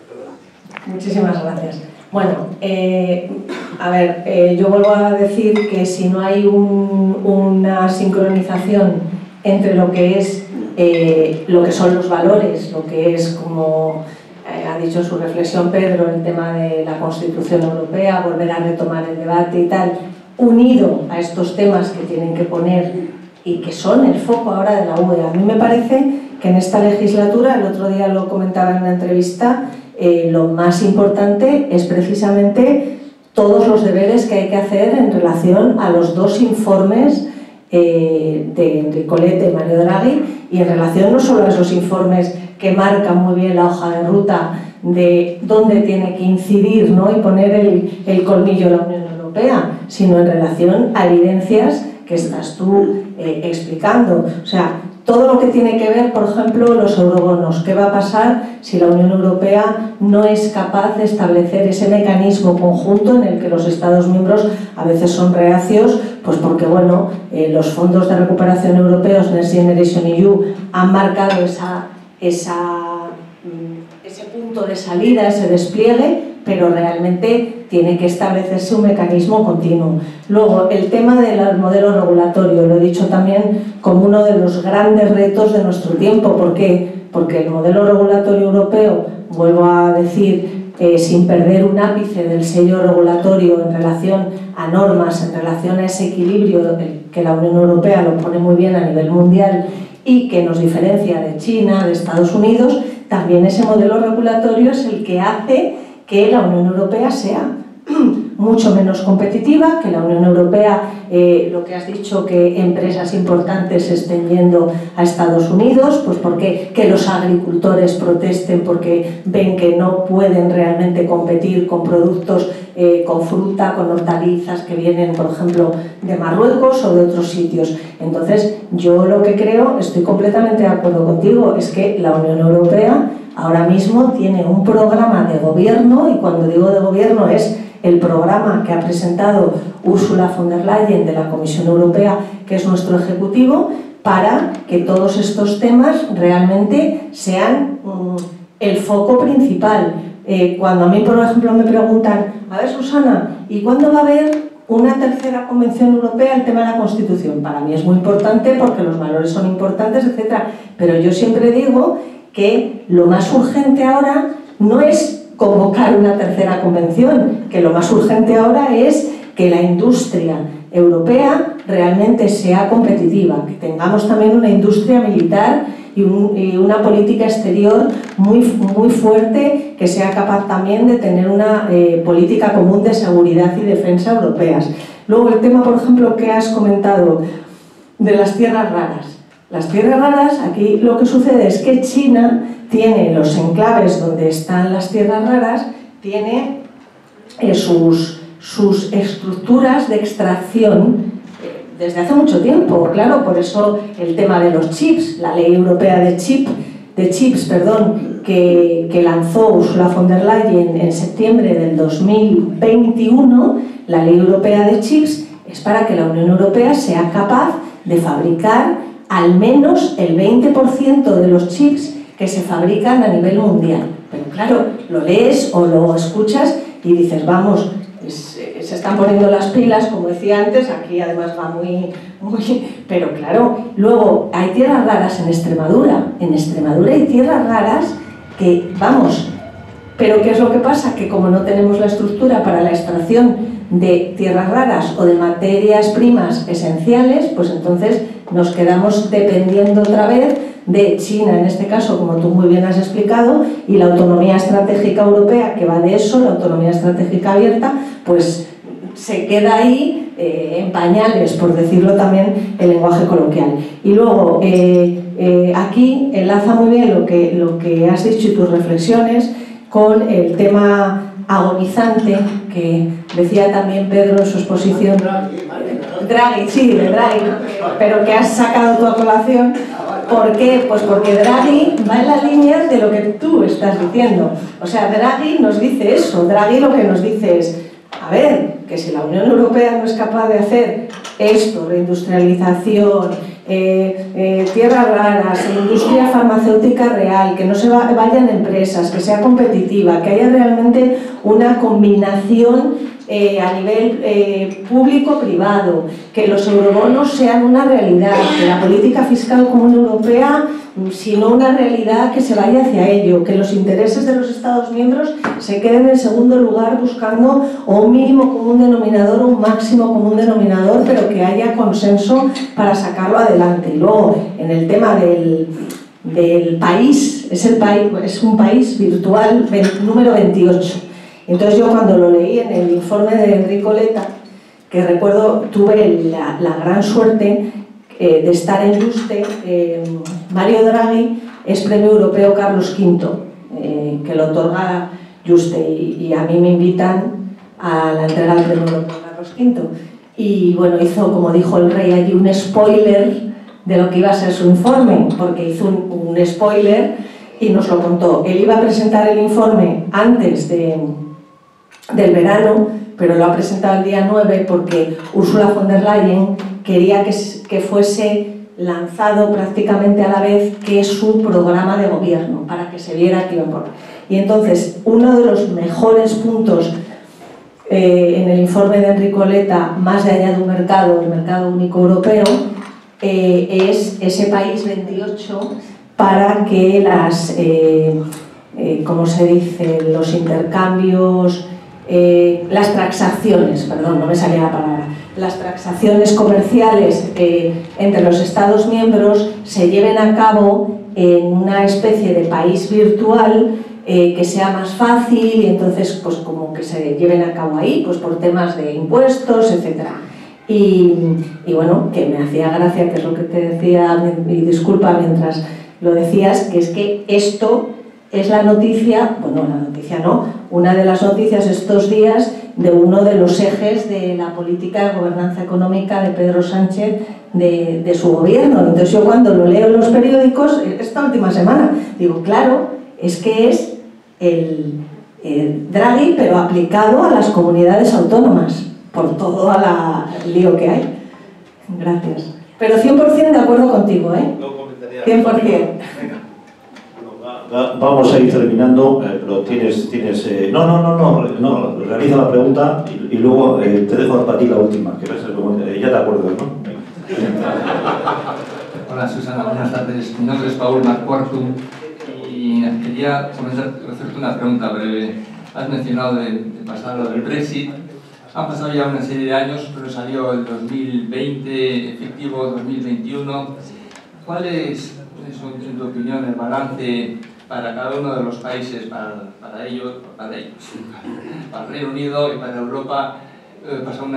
Muchísimas gracias. Bueno, eh, a ver, eh, yo vuelvo a decir que si no hay un, una sincronización entre lo que es eh, lo que son los valores, lo que es como eh, ha dicho su reflexión Pedro, el tema de la Constitución Europea, volver a retomar el debate y tal, unido a estos temas que tienen que poner y que son el foco ahora de la UE. A mí me parece que en esta legislatura, el otro día lo comentaba en una entrevista, eh, lo más importante es precisamente todos los deberes que hay que hacer en relación a los dos informes eh, de Enrique Colette y Mario Draghi y en relación no solo a esos informes que marcan muy bien la hoja de ruta de dónde tiene que incidir ¿no? y poner el, el colmillo la Unión Europea, sino en relación a evidencias que estás tú eh, explicando. O sea, todo lo que tiene que ver, por ejemplo, los eurobonos. ¿Qué va a pasar si la Unión Europea no es capaz de establecer ese mecanismo conjunto en el que los Estados miembros a veces son reacios? Pues porque, bueno, eh, los fondos de recuperación europeos, Next Generation EU, han marcado esa, mm, ese punto de salida, ese despliegue, pero realmente tiene que establecerse un mecanismo continuo. Luego, el tema del modelo regulatorio, lo he dicho también como uno de los grandes retos de nuestro tiempo. ¿Por qué? Porque el modelo regulatorio europeo, vuelvo a decir, eh, sin perder un ápice del sello regulatorio en relación a normas, en relación a ese equilibrio que la Unión Europea lo pone muy bien a nivel mundial y que nos diferencia de China, de Estados Unidos, también ese modelo regulatorio es el que hace que la Unión Europea sea mucho menos competitiva, que la Unión Europea, eh, lo que has dicho, que empresas importantes estén yendo a Estados Unidos, pues porque que los agricultores protesten porque ven que no pueden realmente competir con productos eh, con fruta, con hortalizas que vienen, por ejemplo, de Marruecos o de otros sitios. Entonces, yo lo que creo, estoy completamente de acuerdo contigo, es que la Unión Europea ahora mismo tiene un programa de gobierno, y cuando digo de gobierno es el programa que ha presentado Ursula von der Leyen de la Comisión Europea, que es nuestro ejecutivo, para que todos estos temas realmente sean mm, el foco principal. Eh, cuando a mí, por ejemplo, me preguntan, a ver, Susana, ¿y cuándo va a haber una tercera convención europea el tema de la Constitución? Para mí es muy importante porque los valores son importantes, etc. Pero yo siempre digo que lo más urgente ahora no es convocar una tercera convención, que lo más urgente ahora es que la industria europea realmente sea competitiva, que tengamos también una industria militar y, una política exterior muy, muy fuerte que sea capaz también de tener una eh, política común de seguridad y defensa europeas. Luego el tema, por ejemplo, que has comentado de las tierras raras. Las tierras raras, aquí lo que sucede es que China tiene los enclaves donde están las tierras raras, tiene eh, sus, sus estructuras de extracción eh, desde hace mucho tiempo, claro, por eso el tema de los chips, la ley europea de, chip, de chips perdón, que, que lanzó Ursula von der Leyen en septiembre del 2021, la ley europea de chips, es para que la Unión Europea sea capaz de fabricar al menos el 20% de los chips que se fabrican a nivel mundial. Pero claro, lo lees o lo escuchas y dices, vamos, se están poniendo las pilas, como decía antes, aquí además va muy, muy... Pero claro, luego hay tierras raras en Extremadura. En Extremadura hay tierras raras que, vamos, pero ¿qué es lo que pasa? Que como no tenemos la estructura para la extracción de tierras raras o de materias primas esenciales, pues entonces nos quedamos dependiendo otra vez de China, en este caso, como tú muy bien has explicado, y la autonomía estratégica europea, que va de eso, la autonomía estratégica abierta, pues se queda ahí eh, en pañales, por decirlo también en lenguaje coloquial. Y luego, eh, eh, aquí enlaza muy bien lo que, lo que has dicho y tus reflexiones con el tema agonizante que decía también Pedro en su exposición. Draghi, sí, de Draghi, pero que has sacado tu colación. ¿Por qué? Pues porque Draghi va en la línea de lo que tú estás diciendo. O sea, Draghi nos dice eso. Draghi lo que nos dice es, a ver, que si la Unión Europea no es capaz de hacer esto, reindustrialización, eh, eh, tierras raras, industria farmacéutica real, que no se vayan empresas, que sea competitiva, que haya realmente una combinación eh, a nivel eh, público-privado, que los eurobonos sean una realidad, que la política fiscal común europea, mm, si no una realidad, que se vaya hacia ello, que los intereses de los Estados miembros se queden en segundo lugar buscando un mínimo común denominador o un máximo común denominador, pero que haya consenso para sacarlo adelante. Y luego, en el tema del, del país, es, el país, es un país virtual número 28 entonces yo cuando lo leí en el informe de Enrico Leta, que recuerdo, tuve la, gran suerte eh, de estar en Juste, eh, Mario Draghi es premio europeo Carlos V, eh, que lo otorga Juste, y, a mí me invitan a la entrega del premio europeo Carlos V. Y bueno, hizo, como dijo el rey allí, un spoiler de lo que iba a ser su informe, porque hizo un, un spoiler y nos lo contó. Él iba a presentar el informe antes de, del verano, pero lo ha presentado el día 9 porque Ursula von der Leyen quería que, que fuese lanzado prácticamente a la vez que su programa de gobierno, para que se viera que iba por... Y entonces, uno de los mejores puntos eh, en el informe de Enrico Leta, más allá de un mercado, el mercado único europeo, eh, es ese país 28 para que las, eh, ¿cómo se dice?, los intercambios eh, las transacciones, perdón, no me salía la palabra, las transacciones comerciales entre los Estados miembros se lleven a cabo en una especie de país virtual eh, que sea más fácil y entonces pues como que se lleven a cabo ahí, pues por temas de impuestos, etc. Y, y bueno, que me hacía gracia, que es lo que te decía, y disculpa mientras lo decías, que es que esto es la noticia, bueno, la noticia no, una de las noticias estos días de uno de los ejes de la política de gobernanza económica de Pedro Sánchez de, de su gobierno. Entonces yo cuando lo leo en los periódicos, esta última semana, digo, claro, es que es el, el Draghi, pero aplicado a las comunidades autónomas, por todo el lío que hay. Gracias. Pero 100% de acuerdo contigo, ¿eh? 100%. Vamos a ir terminando, eh, pero tienes... tienes eh, no, no, no, no, no, realiza la pregunta y, y luego eh, te dejo para ti la última, que eh, ya te acuerdas, ¿no? Hola Susana, buenas tardes. Mi nombre es Paul Marcuartu y quería hacerte una pregunta breve. Has mencionado de, de pasar lo del Brexit. Han pasado ya una serie de años, pero salió el 2020, efectivo 2021. ¿Cuál es, en tu opinión, el balance para cada uno de los países, para, para ellos, para ellos, para el Reino Unido y para Europa, eh, pasaron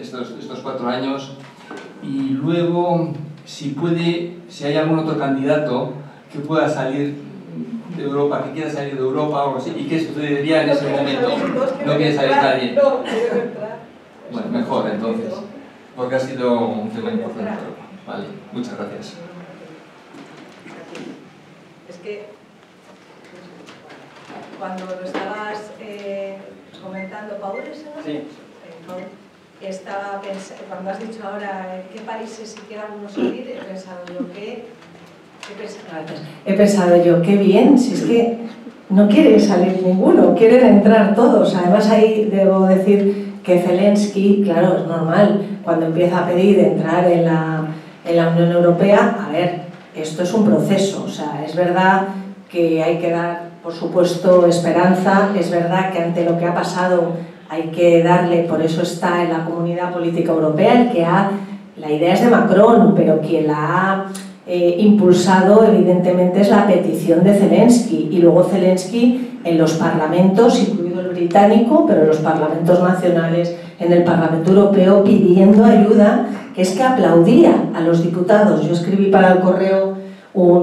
estos, estos cuatro años? Y luego, si puede, si hay algún otro candidato que pueda salir de Europa, que quiera salir de Europa o algo así, y qué sucedería en ese momento. No quiere salir nadie. Bueno, mejor entonces, porque ha sido un tema importante. Vale, muchas gracias. Es que cuando lo estabas eh, comentando, Paul, ¿es Sí. Eh, Paul, estaba pens- cuando has dicho ahora eh, qué países si quiere alguno salir, he pensado yo que he pensado, he pensado yo qué bien, si es que no quiere salir ninguno, quieren entrar todos. Además ahí debo decir que Zelensky, claro, es normal, cuando empieza a pedir entrar en la, en la Unión Europea, a ver, esto es un proceso, o sea, es verdad que hay que dar, por supuesto, esperanza, es verdad que ante lo que ha pasado hay que darle, por eso está en la comunidad política europea, el que ha, la idea es de Macron, pero quien la ha eh, impulsado evidentemente es la petición de Zelensky y luego Zelensky en los parlamentos, incluido el británico, pero en los parlamentos nacionales, en el Parlamento Europeo pidiendo ayuda, que es que aplaudía a los diputados. Yo escribí para el correo un,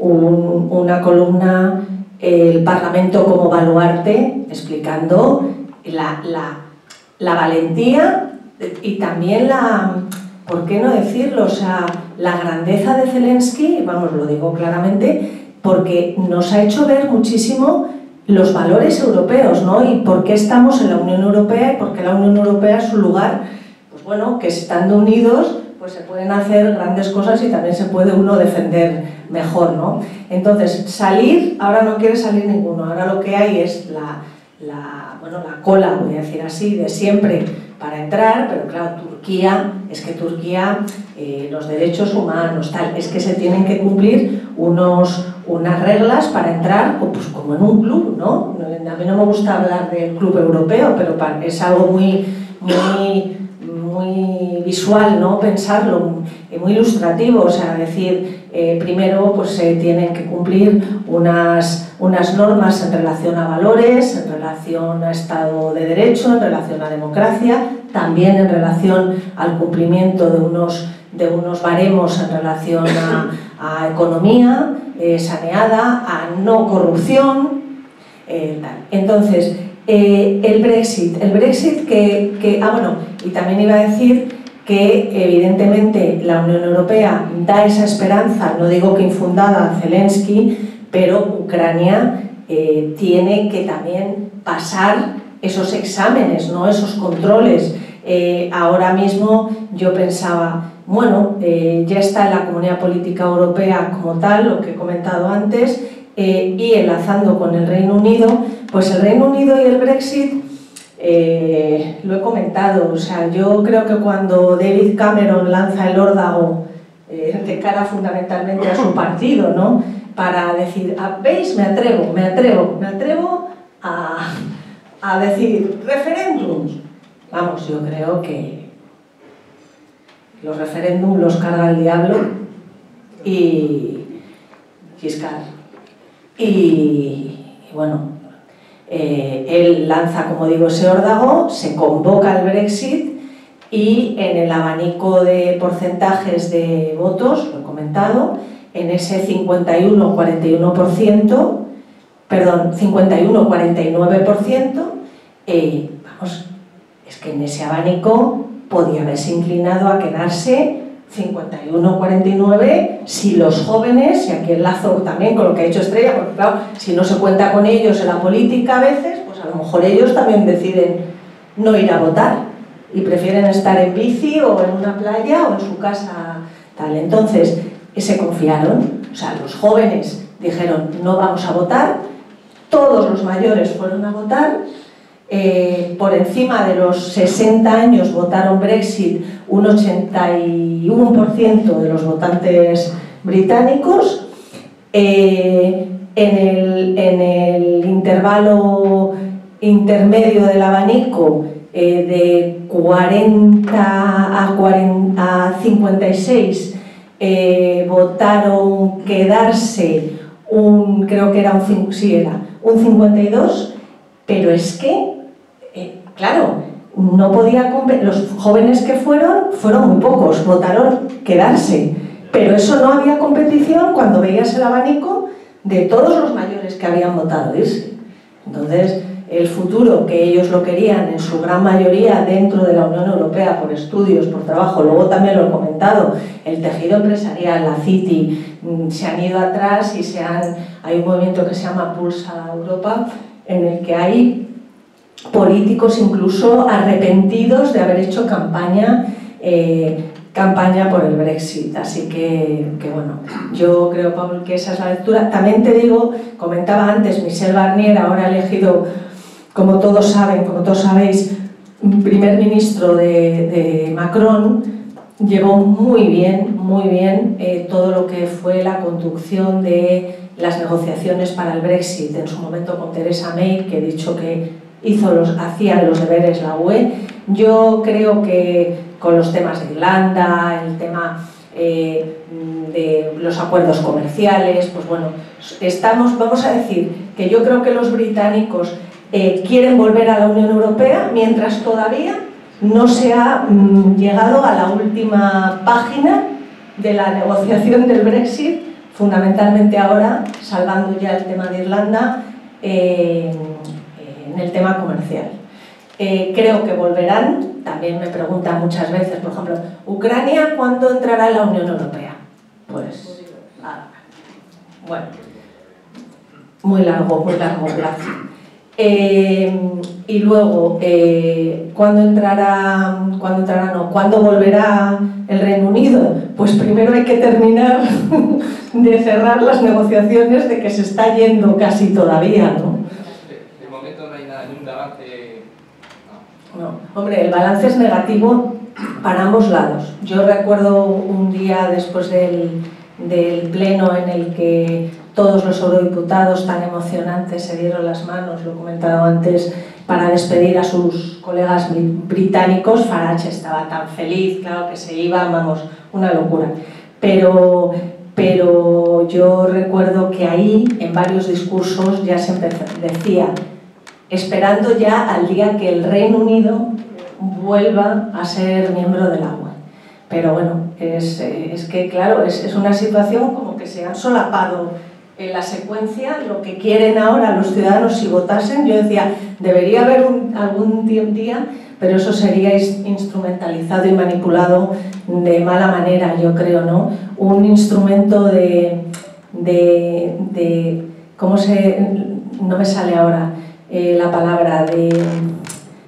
un, una columna, el Parlamento como baluarte, explicando la, la, la valentía y también la, ¿por qué no decirlo? O sea, la grandeza de Zelensky, vamos, lo digo claramente, porque nos ha hecho ver muchísimo los valores europeos, ¿no? Y por qué estamos en la Unión Europea y por qué la Unión Europea es un lugar, pues bueno, que estando unidos, pues se pueden hacer grandes cosas y también se puede uno defender mejor, ¿no? Entonces, salir, ahora no quiere salir ninguno, ahora lo que hay es la, bueno, la cola, voy a decir así, de siempre para entrar, pero claro, Turquía, es que Turquía, eh, los derechos humanos, tal, es que se tienen que cumplir unos, unas reglas para entrar, pues como en un club, ¿no? A mí no me gusta hablar del club europeo, pero es algo muy, muy visual, ¿no? Pensarlo, muy ilustrativo, o sea, decir, eh, primero pues se tienen que cumplir unas, unas normas en relación a valores, en relación a Estado de Derecho, en relación a democracia, también en relación al cumplimiento de unos, de unos baremos en relación a, economía eh, saneada, a no corrupción, eh. Entonces, eh, el Brexit, el Brexit que, que, ah bueno, y también iba a decir que evidentemente la Unión Europea da esa esperanza, no digo que infundada a Zelensky, pero Ucrania eh, tiene que también pasar esos exámenes, ¿no? esos controles. Eh, ahora mismo yo pensaba, bueno, ya está en la comunidad política europea como tal, lo que he comentado antes, y enlazando con el Reino Unido, pues el Reino Unido y el Brexit eh, lo he comentado, o sea, yo creo que cuando David Cameron lanza el órdago eh, de cara fundamentalmente a su partido, ¿no? Para decir, ah, ¿veis? Me atrevo, me atrevo, me atrevo a, a decir referéndums. Vamos, yo creo que los referéndums los carga el diablo y Giscard. Y, bueno, eh, él lanza, como digo, ese órdago, se convoca el Brexit y en el abanico de porcentajes de votos, lo he comentado, en ese 51-41%, perdón, 51-49%, eh, vamos, es que en ese abanico podía haberse inclinado a quedarse 51-49 si los jóvenes, y aquí enlazo también con lo que ha hecho Estrella, porque claro, si no se cuenta con ellos en la política a veces, pues a lo mejor ellos también deciden no ir a votar y prefieren estar en bici o en una playa o en su casa tal. Entonces, se confiaron, o sea, los jóvenes dijeron no vamos a votar, todos los mayores fueron a votar, eh, por encima de los 60 años votaron Brexit un 81% de los votantes británicos. Eh, en, el, intervalo intermedio del abanico eh, de 40 a, 40 a 56 votaron quedarse un, creo que era un, sí era, un 52, pero es que Claro, no podía los jóvenes que fueron, fueron muy pocos, votaron quedarse, pero eso no había competición cuando veías el abanico de todos los mayores que habían votado irse. Entonces, el futuro que ellos lo querían en su gran mayoría dentro de la Unión Europea por estudios, por trabajo, luego también lo he comentado, el tejido empresarial, la CITI, mm, se han ido atrás y se han, hay un movimiento que se llama Pulsa Europa en el que hay políticos incluso arrepentidos de haber hecho campaña, eh, campaña por el Brexit. Así que, bueno, yo creo, Pablo, que esa es la lectura. También te digo, comentaba antes, Michel Barnier ahora elegido, como todos saben, como todos sabéis, primer ministro de, Macron, llevó muy bien, muy bien eh, todo lo que fue la conducción de las negociaciones para el Brexit, en su momento con Theresa May, que he dicho que hizo los, hacía los deberes la UE. Yo creo que con los temas de Irlanda, el tema eh, de los acuerdos comerciales, pues bueno, estamos, vamos a decir que yo creo que los británicos eh, quieren volver a la Unión Europea mientras todavía no se ha mm, llegado a la última página de la negociación del Brexit, fundamentalmente ahora, salvando ya el tema de Irlanda, eh, en el tema comercial. Eh, creo que volverán, también me preguntan muchas veces, por ejemplo, ¿Ucrania cuándo entrará en la Unión Europea? Pues, ah, bueno, muy largo, muy largo plazo. Eh, y luego, eh, ¿cuándo entrará, cuándo entrará, no, cuándo volverá el Reino Unido? Pues primero hay que terminar de cerrar las negociaciones de que se está yendo casi todavía, ¿no? No, hombre, el balance es negativo para ambos lados. Yo recuerdo un día después del, del pleno en el que todos los eurodiputados tan emocionantes se dieron las manos, lo he comentado antes, para despedir a sus colegas británicos. Farage estaba tan feliz, claro que se iba, vamos, una locura. Pero, pero yo recuerdo que ahí, en varios discursos, ya se decía esperando ya al día que el Reino Unido vuelva a ser miembro del agua. Pero bueno, es, eh, es que claro, es, es, una situación como que se han solapado en la secuencia lo que quieren ahora los ciudadanos si votasen. Yo decía, debería haber algún día, pero eso sería instrumentalizado y manipulado de mala manera, yo creo, ¿no? Un instrumento de, de, de ¿cómo se...? no me sale ahora, eh, la palabra de,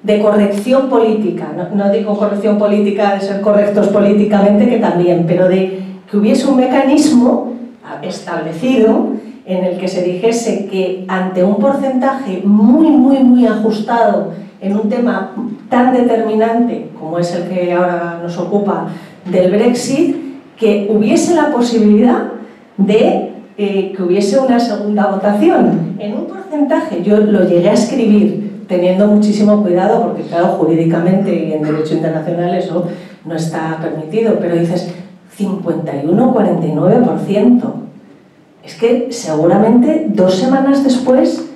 de corrección política. No, no, digo corrección política de ser correctos políticamente, que también, pero de que hubiese un mecanismo establecido en el que se dijese que ante un porcentaje muy, muy, muy ajustado en un tema tan determinante como es el que ahora nos ocupa del Brexit, que hubiese la posibilidad de eh, que hubiese una segunda votación. En un porcentaje, yo lo llegué a escribir teniendo muchísimo cuidado, porque claro, jurídicamente y en derecho internacional eso no está permitido, pero dices 51-49%. Es que seguramente dos semanas después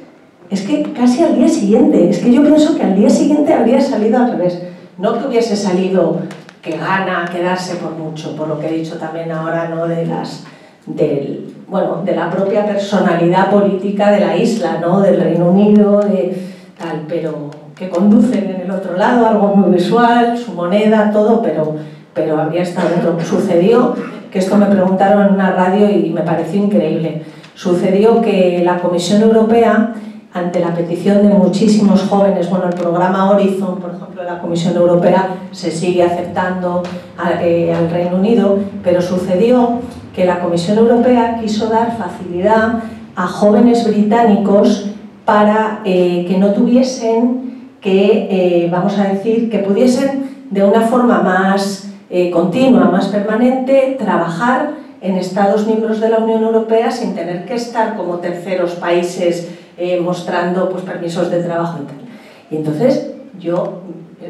Es que casi al día siguiente, es que yo pienso que al día siguiente habría salido al revés. No que hubiese salido que gana quedarse por mucho, por lo que he dicho también ahora, ¿no? De las del, bueno, de la propia personalidad política de la isla, ¿no? del Reino Unido, de tal, pero que conducen en el otro lado, algo muy visual, su moneda, todo, pero, pero habría estado dentro. Sucedió, que esto me preguntaron en una radio y me pareció increíble, sucedió que la Comisión Europea, ante la petición de muchísimos jóvenes, bueno, el programa Horizon, por ejemplo, de la Comisión Europea se sigue aceptando eh, al Reino Unido, pero sucedió que la Comisión Europea quiso dar facilidad a jóvenes británicos para eh, que no tuviesen que, eh, vamos a decir, que pudiesen de una forma más continua, más permanente, trabajar en Estados miembros de la Unión Europea sin tener que estar como terceros países mostrando pues, permisos de trabajo y tal. Y entonces yo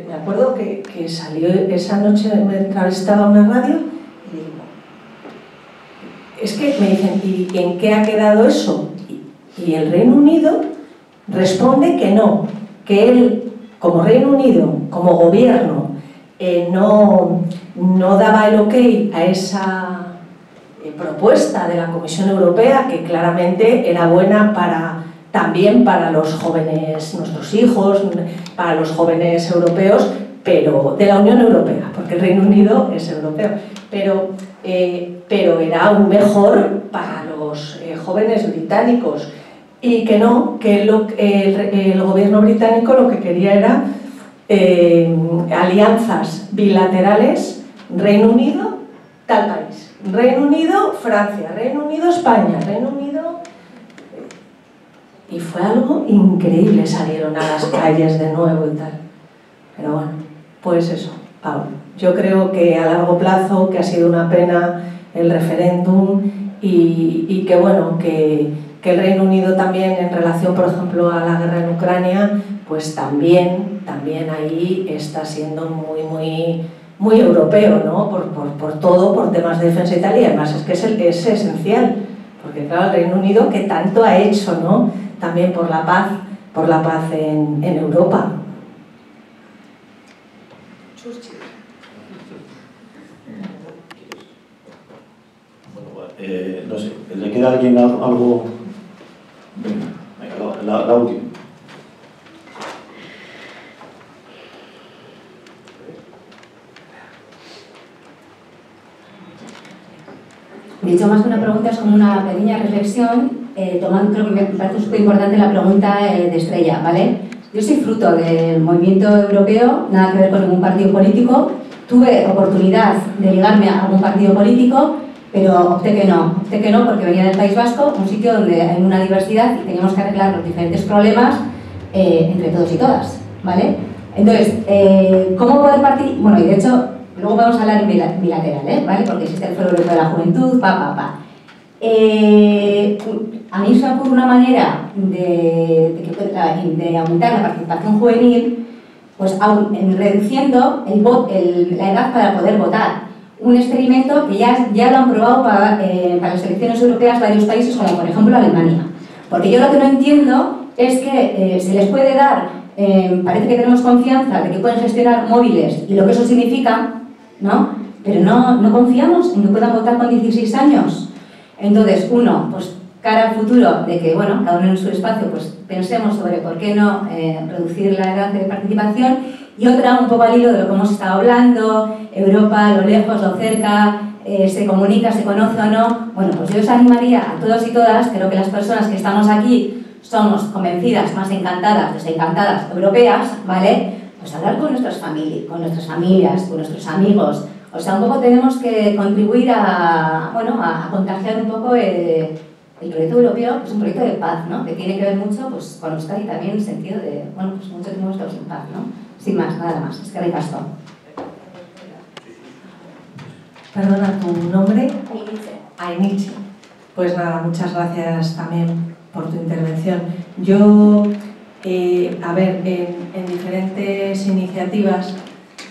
me acuerdo que, que salió esa noche, me entrevistaba una radio es que me dicen, ¿y en qué ha quedado eso? Y el Reino Unido responde que no, que él, como Reino Unido, como gobierno, eh, no, no daba el ok a esa eh, propuesta de la Comisión Europea, que claramente era buena para también para los jóvenes, nuestros hijos, para los jóvenes europeos, pero de la Unión Europea, porque el Reino Unido es europeo. Pero eh, pero era aún mejor para los eh, jóvenes británicos y que no, que el, gobierno británico lo que quería era eh, alianzas bilaterales Reino Unido, tal país. Reino Unido, Francia, Reino Unido, España, Reino Unido... Y fue algo increíble, salieron a las calles de nuevo y tal. Pero bueno, pues eso, Pablo. Yo creo que a largo plazo, que ha sido una pena el referéndum y, que bueno, que, el Reino Unido también en relación, por ejemplo, a la guerra en Ucrania, pues también, también ahí está siendo muy, muy, muy europeo, ¿no? Por, todo, por temas de defensa y y además es que es, es esencial, porque claro, el Reino Unido que tanto ha hecho, ¿no? También por la paz, por la paz en, en Europa. Eh, no sé, ¿le queda a alguien algo? Venga, la, última. De hecho, más que una pregunta es como una pequeña reflexión, eh, tomando, creo que me parece súper importante la pregunta eh, de Estrella, ¿vale? Yo soy fruto del movimiento europeo, nada que ver con ningún partido político. Tuve oportunidad de ligarme a algún partido político, pero opté que no, opté que no porque venía del País Vasco, un sitio donde hay una diversidad y teníamos que arreglar los diferentes problemas eh, entre todos y todas, ¿vale? Entonces, eh, ¿cómo poder partir? Bueno, y de hecho, luego vamos a hablar bilateral, ¿eh? ¿vale? Porque existe el Foro Europeo de la Juventud, pa, pa, pa. Eh, a mí se me ocurre una manera de, de, aumentar la participación juvenil, pues reduciendo el, la edad para poder votar un experimento que ya, ya lo han probado para, eh, para las elecciones europeas varios países, como por ejemplo Alemania. Porque yo lo que no entiendo es que eh, se les puede dar, eh, parece que tenemos confianza de que pueden gestionar móviles y lo que eso significa, ¿no? Pero no, no confiamos en que puedan votar con 16 años. Entonces, uno, pues cara al futuro de que, bueno, cada uno en su espacio, pues pensemos sobre por qué no reducir la edad de participación y otra, un poco al hilo de lo que hemos estado hablando, Europa, lo lejos, lo cerca, eh, se comunica, se conoce o no. Bueno, pues yo os animaría a todos y todas, creo que las personas que estamos aquí somos convencidas, más encantadas, desencantadas, europeas, ¿vale? Pues hablar con, nuestras familias, con nuestras familias, con nuestros amigos. O sea, un poco tenemos que contribuir a, bueno, a, contagiar un poco el, proyecto europeo, que es un proyecto de paz, ¿no? Que tiene que ver mucho pues, con Euskadi también en el sentido de, bueno, pues mucho tiempo estamos en paz, ¿no? Sin más, nada más. Es que ricasco. Perdona, ¿tu nombre? Ainiche. Pues nada, muchas gracias también por tu intervención. Yo, eh, a ver, en, diferentes iniciativas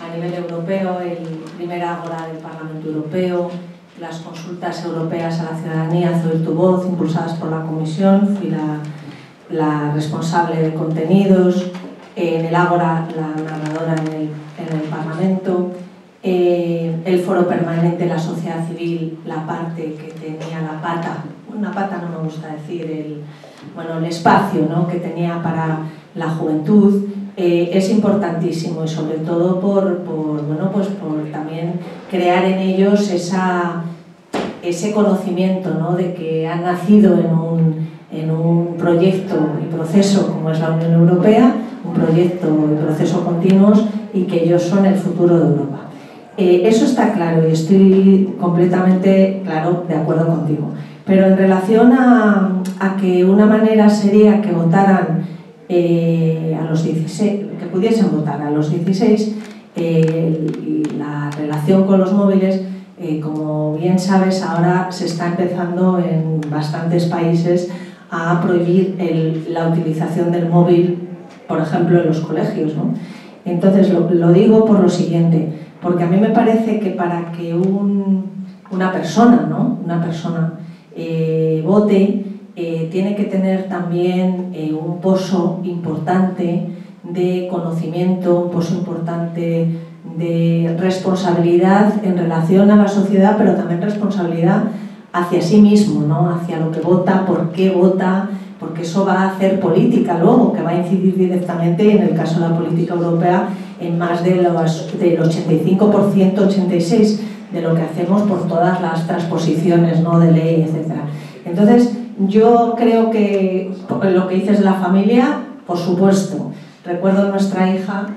a nivel europeo, el primer Ágora del Parlamento Europeo, las consultas europeas a la ciudadanía, Sobre tu voz, impulsadas por la Comisión, fui la responsable de contenidos, en el Ágora la narradora en el, en el Parlamento, eh, el foro permanente, la sociedad civil, la parte que tenía la pata, una pata no me gusta decir, el, bueno, el espacio ¿no? que tenía para la juventud, eh, es importantísimo y sobre todo por, por, bueno, pues por también crear en ellos esa, ese conocimiento ¿no? de que han nacido en un, en un proyecto y proceso como es la Unión Europea, un proyecto y proceso continuos y que ellos son el futuro de Europa. Eh, eso está claro y estoy completamente claro de acuerdo contigo. Pero en relación a, a que una manera sería que votaran eh, a los 16, que pudiesen votar a los 16, eh, la relación con los móviles, eh, como bien sabes, ahora se está empezando en bastantes países a prohibir la utilización del móvil, por ejemplo, en los colegios. ¿no? Entonces, lo, lo, digo por lo siguiente, porque a mí me parece que para que un, una persona, ¿no? una persona eh, vote, eh, tiene que tener también eh, un pozo importante de conocimiento, un pozo importante de responsabilidad en relación a la sociedad, pero también responsabilidad hacia sí mismo, ¿no? hacia lo que vota, por qué vota, porque eso va a hacer política luego, que va a incidir directamente, en el caso de la política europea, en más del 85%, 86% de lo que hacemos por todas las transposiciones ¿no? de ley, etc. Entonces, yo creo que lo que dices de la familia, por supuesto. Recuerdo nuestra hija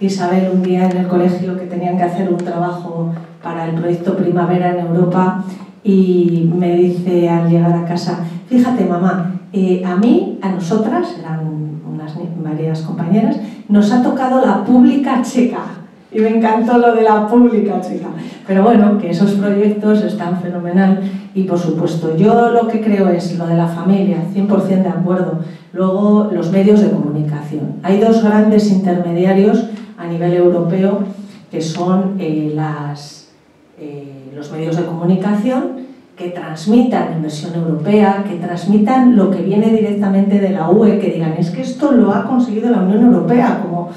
Isabel un día en el colegio que tenían que hacer un trabajo para el proyecto Primavera en Europa y me dice al llegar a casa, fíjate mamá, eh, a mí, a nosotras, eran unas varias compañeras, nos ha tocado la pública checa y me encantó lo de la pública checa. Pero bueno, que esos proyectos están fenomenal y por supuesto, yo lo que creo es lo de la familia, 100% de acuerdo. Luego, los medios de comunicación. Hay dos grandes intermediarios a nivel europeo que son eh, las, eh, los medios de comunicación que transmitan inversión europea, que transmitan lo que viene directamente de la UE, que digan, es que esto lo ha conseguido la Unión Europea, como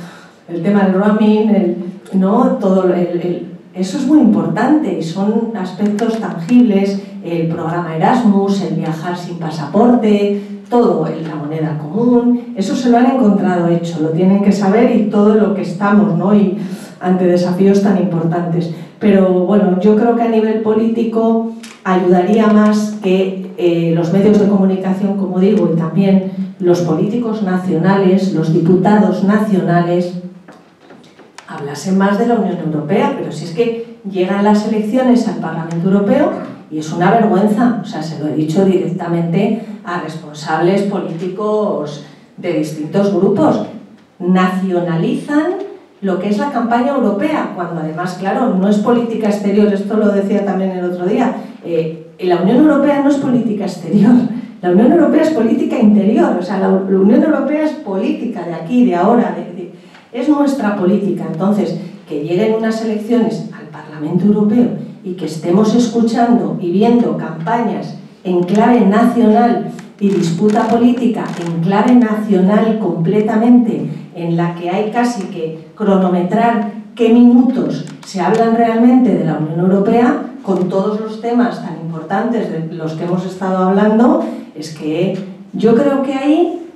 el tema del roaming, el, ¿no? Todo el, eso es muy importante y son aspectos tangibles, el programa Erasmus, el viajar sin pasaporte, todo, la moneda común, eso se lo han encontrado hecho, lo tienen que saber y todo lo que estamos, ¿no? Y ante desafíos tan importantes. Pero bueno, yo creo que a nivel político ayudaría más que eh, los medios de comunicación, como digo, y también los políticos nacionales, los diputados nacionales, hablasen más de la Unión Europea, pero si es que llegan las elecciones al Parlamento Europeo y es una vergüenza, o sea, se lo he dicho directamente a responsables políticos de distintos grupos, nacionalizan lo que es la campaña europea, cuando además, claro, no es política exterior, esto lo decía también el otro día, eh, la Unión Europea no es política exterior, la Unión Europea es política interior, o sea, la, Unión Europea es política de aquí, de ahora, de, es nuestra política. Entonces, que lleguen unas elecciones al Parlamento Europeo y que estemos escuchando y viendo campañas en clave nacional y disputa política en clave nacional completamente, en la que hay casi que cronometrar qué minutos se hablan realmente de la Unión Europea, con todos los temas tan importantes de los que hemos estado hablando, es que yo creo que ahí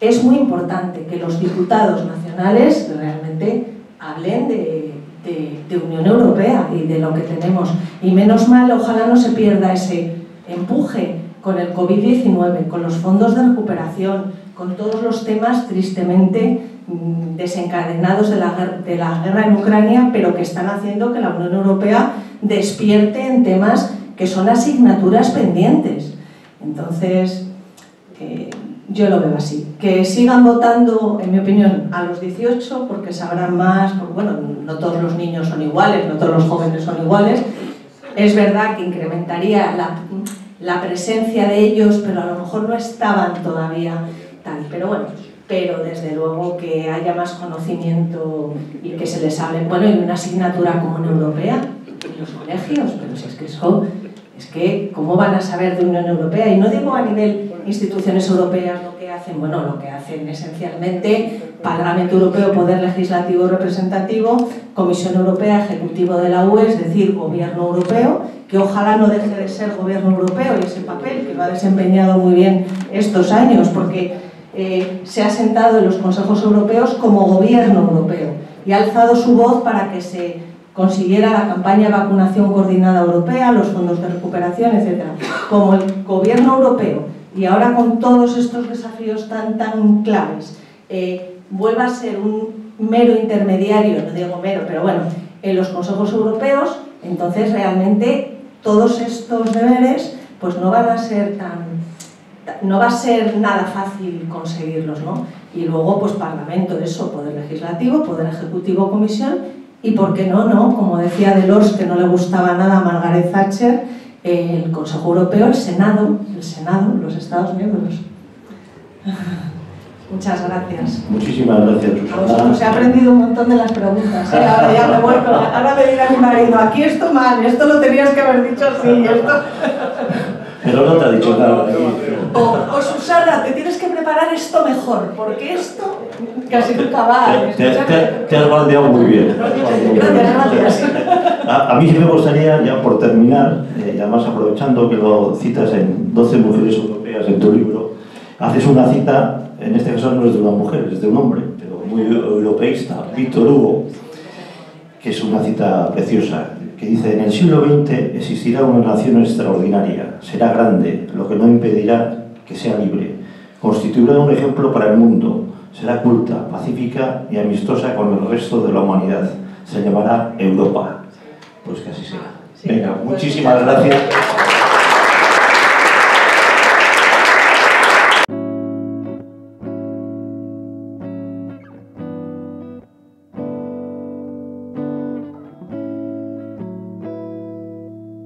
es muy importante que los diputados nacionales realmente hablen de, de, de Unión Europea y de lo que tenemos. Y menos mal, ojalá no se pierda ese empuje con el COVID-19, con los fondos de recuperación, con todos los temas tristemente mmm, desencadenados de la, de la guerra en Ucrania, pero que están haciendo que la Unión Europea despierte en temas que son asignaturas pendientes. Entonces, eh, yo lo veo así. Que sigan votando, en mi opinión, a los 18, porque sabrán más, porque, bueno, no todos los niños son iguales, no todos los jóvenes son iguales. Es verdad que incrementaría la, la presencia de ellos, pero a lo mejor no estaban todavía tal. Pero bueno, pero desde luego que haya más conocimiento y que se les hable. Bueno, y una asignatura común europea en los colegios, pero si es que eso, es que, ¿cómo van a saber de Unión Europea? Y no digo a nivel instituciones europeas lo que hacen? Bueno, lo que hacen esencialmente Parlamento Europeo, Poder Legislativo Representativo, Comisión Europea, Ejecutivo de la UE, es decir, Gobierno Europeo, que ojalá no deje de ser Gobierno Europeo y ese papel que lo ha desempeñado muy bien estos años, porque eh, se ha sentado en los consejos europeos como Gobierno Europeo y ha alzado su voz para que se consiguiera la campaña de vacunación coordinada europea, los fondos de recuperación, etc. Como el Gobierno Europeo y ahora con todos estos desafíos tan, tan claves, eh, vuelva a ser un mero intermediario, no digo mero, pero bueno, en los consejos europeos, entonces realmente todos estos deberes pues no van a ser tan no va a ser nada fácil conseguirlos, ¿no? Y luego, pues Parlamento, eso, Poder Legislativo, Poder Ejecutivo, Comisión, y por qué no, ¿no? Como decía Delors, que no le gustaba nada a Margaret Thatcher, el Consejo Europeo, el Senado, el Senado, los Estados miembros. Muchas gracias. Muchísimas gracias, Susana. Os he aprendido un montón de las preguntas. ¿eh? Ahora ya me voy con la... Ahora me dirá mi marido, aquí esto mal, esto lo tenías que haber dicho así, esto... Pero no te ha dicho nada. O, o, Susana, te tienes que preparar esto mejor, porque esto casi nunca va. Te, te, te has baldeado muy bien. Gracias, gracias. A, a, mí sí me gustaría, ya por terminar, eh, y además aprovechando que lo citas en 12 mujeres europeas en tu libro, haces una cita, en este caso no es de una mujer, es de un hombre, pero muy europeísta, Víctor Hugo, que es una cita preciosa que dice, en el siglo XX existirá una nación extraordinaria, será grande, lo que no impedirá que sea libre. Constituirá un ejemplo para el mundo, será culta, pacífica y amistosa con el resto de la humanidad. Se llamará Europa. Pues que así sea. Venga, muchísimas gracias.